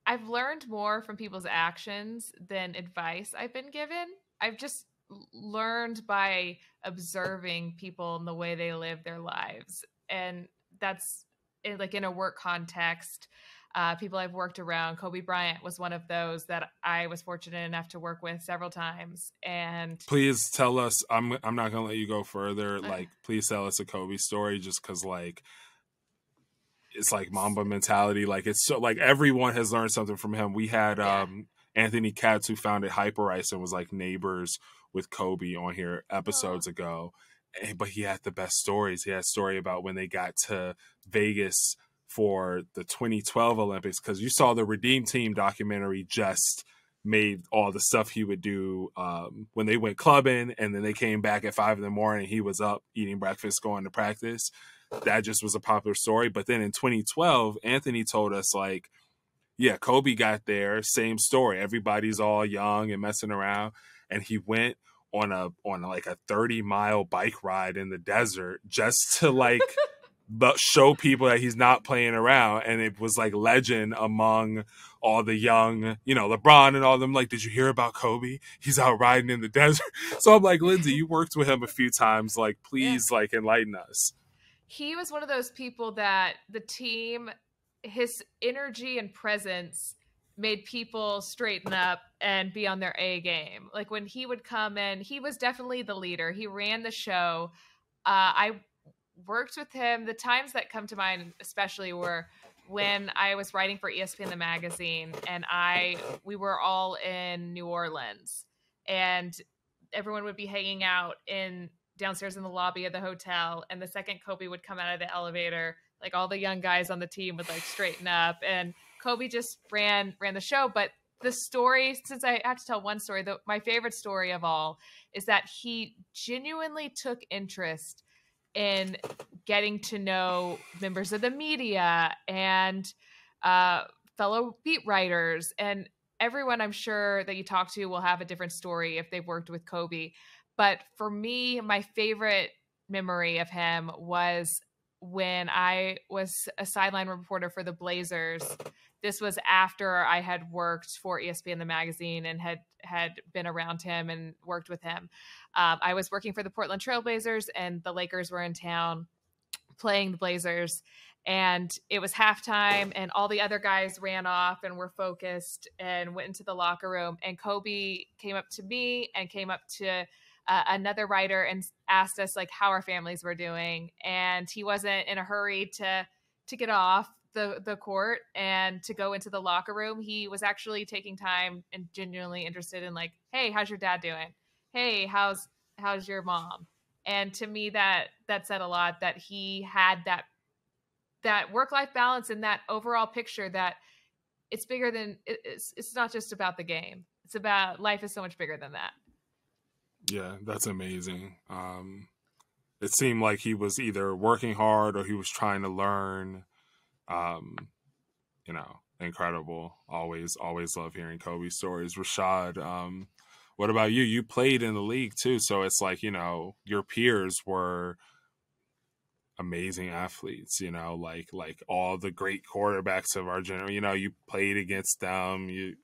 I've learned more from people's actions than advice I've been given. I've just learned by observing people and the way they live their lives and that's in, like in a work context uh, people I've worked around. Kobe Bryant was one of those that I was fortunate enough to work with several times. And please tell us. I'm I'm not gonna let you go further. Like, please tell us a Kobe story, just because like it's like Mamba mentality. Like it's so like everyone has learned something from him. We had yeah. um Anthony Katz who founded Hyperice and was like neighbors with Kobe on here episodes oh. ago. But he had the best stories. He had a story about when they got to Vegas for the 2012 Olympics because you saw the Redeem Team documentary just made all the stuff he would do um, when they went clubbing and then they came back at five in the morning. He was up eating breakfast, going to practice. That just was a popular story. But then in 2012, Anthony told us like, yeah, Kobe got there, same story. Everybody's all young and messing around, and he went on a on like a 30 mile bike ride in the desert just to like but show people that he's not playing around. And it was like legend among all the young, you know, LeBron and all them. Like, did you hear about Kobe? He's out riding in the desert. So I'm like, Lindsay, you worked with him a few times. Like, please, yeah. like, enlighten us. He was one of those people that the team, his energy and presence made people straighten up and be on their A game. Like when he would come in, he was definitely the leader. He ran the show. Uh, I worked with him. The times that come to mind, especially, were when I was writing for ESPN the magazine, and I we were all in New Orleans, and everyone would be hanging out in downstairs in the lobby of the hotel. And the second Kobe would come out of the elevator, like all the young guys on the team would like straighten up, and Kobe just ran ran the show. But the story, since I have to tell one story, the, my favorite story of all is that he genuinely took interest in getting to know members of the media and uh, fellow beat writers and everyone I'm sure that you talk to will have a different story if they've worked with Kobe. But for me, my favorite memory of him was when I was a sideline reporter for the Blazers. This was after I had worked for ESPN the magazine and had had been around him and worked with him. Um, I was working for the Portland Trailblazers, and the Lakers were in town playing the Blazers. And it was halftime, and all the other guys ran off and were focused and went into the locker room. And Kobe came up to me and came up to uh, another writer and asked us like how our families were doing. And he wasn't in a hurry to to get off the the court and to go into the locker room. He was actually taking time and genuinely interested in like, hey, how's your dad doing? hey how's how's your mom and to me that that said a lot that he had that that work life balance and that overall picture that it's bigger than it's it's not just about the game it's about life is so much bigger than that yeah that's amazing um it seemed like he was either working hard or he was trying to learn um you know incredible always always love hearing kobe stories rashad um what about you? You played in the league too, so it's like you know your peers were amazing athletes. You know, like like all the great quarterbacks of our generation. You know, you played against them. You,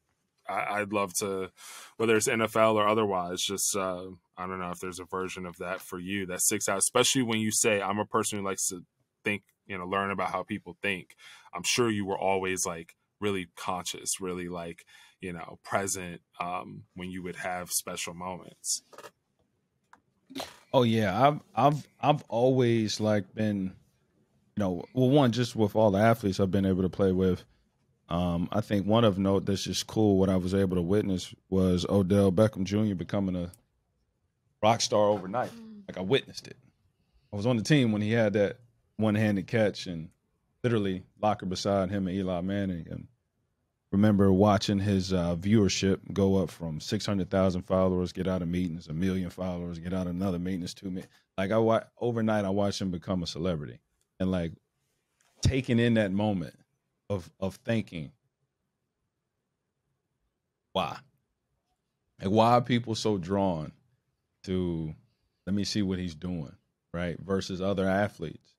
I, would love to, whether it's NFL or otherwise. Just uh, I don't know if there's a version of that for you that sticks out, especially when you say I'm a person who likes to think, you know, learn about how people think. I'm sure you were always like really conscious, really like you know present um, when you would have special moments. Oh yeah, I've I've I've always like been, you know, well one just with all the athletes I've been able to play with. Um, I think one of note that's just cool. What I was able to witness was Odell Beckham Jr. becoming a rock star overnight. Mm. Like I witnessed it. I was on the team when he had that one-handed catch and literally locker beside him and Eli Manning, and remember watching his uh, viewership go up from 600,000 followers, get out of meetings, a million followers, get out another meetings, two million. Like I wa- overnight, I watched him become a celebrity, and like taking in that moment of of thinking, why, like why are people so drawn to let me see what he's doing, right? Versus other athletes.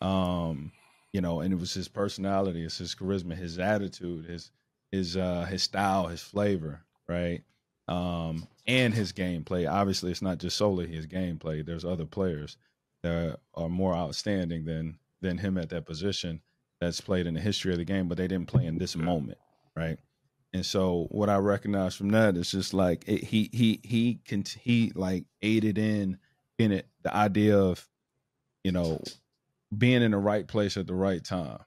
Um, you know, and it was his personality, it's his charisma, his attitude, his his uh his style, his flavor, right? Um, and his gameplay. Obviously, it's not just solely his gameplay. There's other players that are more outstanding than than him at that position. that's played in the history of the game, but they didn't play in this moment, right? And so what I recognize from that is just like it, he he he can he like aided in in it the idea of you know being in the right place at the right time,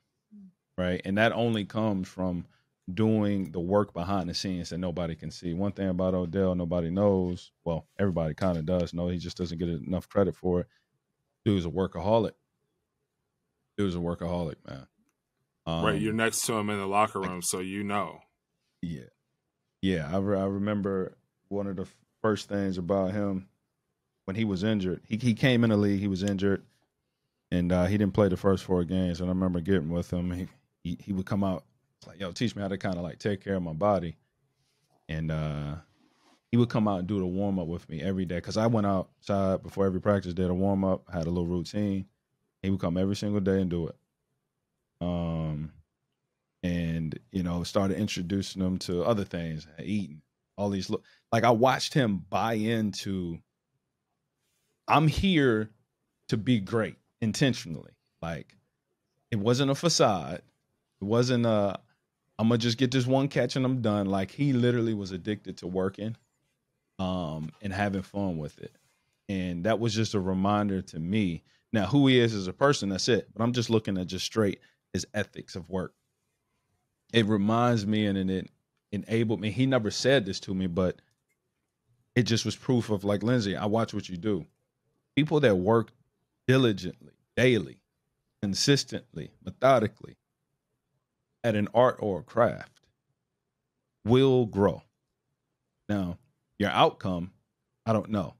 right? And that only comes from doing the work behind the scenes that nobody can see. One thing about Odell, nobody knows. Well, everybody kind of does know. He just doesn't get enough credit for it. Dude's a workaholic. Dude's a workaholic, man. Um, right, you're next to him in the locker room, so you know. Yeah, yeah. I, re- I remember one of the first things about him when he was injured. He he came in the league. He was injured, and uh, he didn't play the first four games. And I remember getting with him. He he, he would come out like, "Yo, teach me how to kind of like take care of my body," and uh, he would come out and do the warm up with me every day because I went outside before every practice, did a warm up, had a little routine. He would come every single day and do it. Um, and you know started introducing them to other things eating all these look like i watched him buy into i'm here to be great intentionally. Like it wasn't a facade. It wasn't a i'm gonna just get this one catch and i'm done. Like he literally was addicted to working um and having fun with it. And that was just a reminder to me. Now who he is as a person that's it. But i'm just looking at just straight his ethics of work. It reminds me and it enabled me. He never said this to me, but it just was proof of like Lindsay, I watch what you do. People that work diligently, daily, consistently, methodically at an art or a craft will grow. Now, your outcome, I don't know.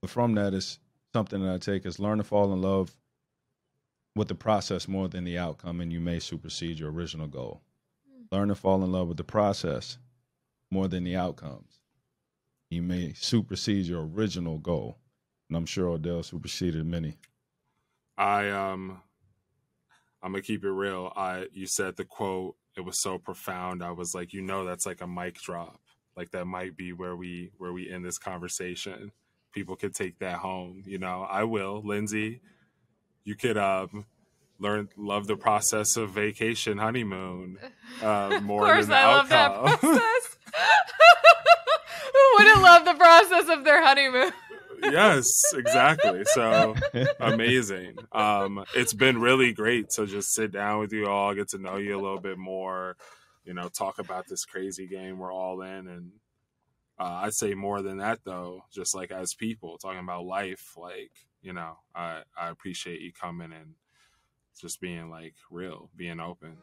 But from that is something that I take is learn to fall in love with the process more than the outcome, and you may supersede your original goal. Hmm. Learn to fall in love with the process more than the outcomes. You may supersede your original goal. And I'm sure Odell superseded many. I um I'm gonna keep it real. I you said the quote, it was so profound. I was like, you know that's like a mic drop. Like that might be where we where we end this conversation. People could take that home, you know. I will. Lindsay, you could um learn love the process of vacation honeymoon uh, more of course, than the I outcome. love that process. Who wouldn't love the process of their honeymoon? Yes, exactly. So amazing. Um, it's been really great to just sit down with you all, get to know you a little bit more, you know, talk about this crazy game we're all in. And uh, I'd say more than that, though, just like as people talking about life, like, you know, I, I appreciate you coming and just being like real, being open.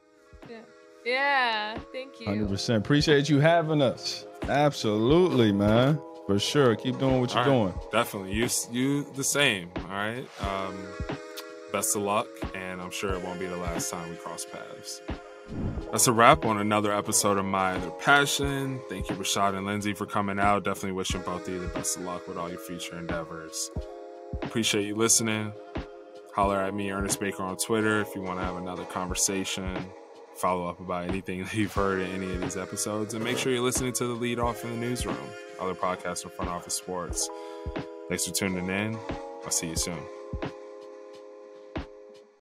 Yeah. Yeah. Thank you. Hundred percent. Appreciate you having us. Absolutely, man. For sure. Keep doing what you're doing. Definitely. You you the same. All right. Um, best of luck, and I'm sure it won't be the last time we cross paths. That's a wrap on another episode of My Other Passion. Thank you, Rashad and Lindsay, for coming out. Definitely wishing both of you the best of luck with all your future endeavors. Appreciate you listening holler at me, Ernest Baker, on Twitter if you want to have another conversation, follow up about anything that you've heard in any of these episodes, and make sure you're listening to the lead off in the newsroom, other podcasts from front office sports. Thanks for tuning in. I'll see you soon.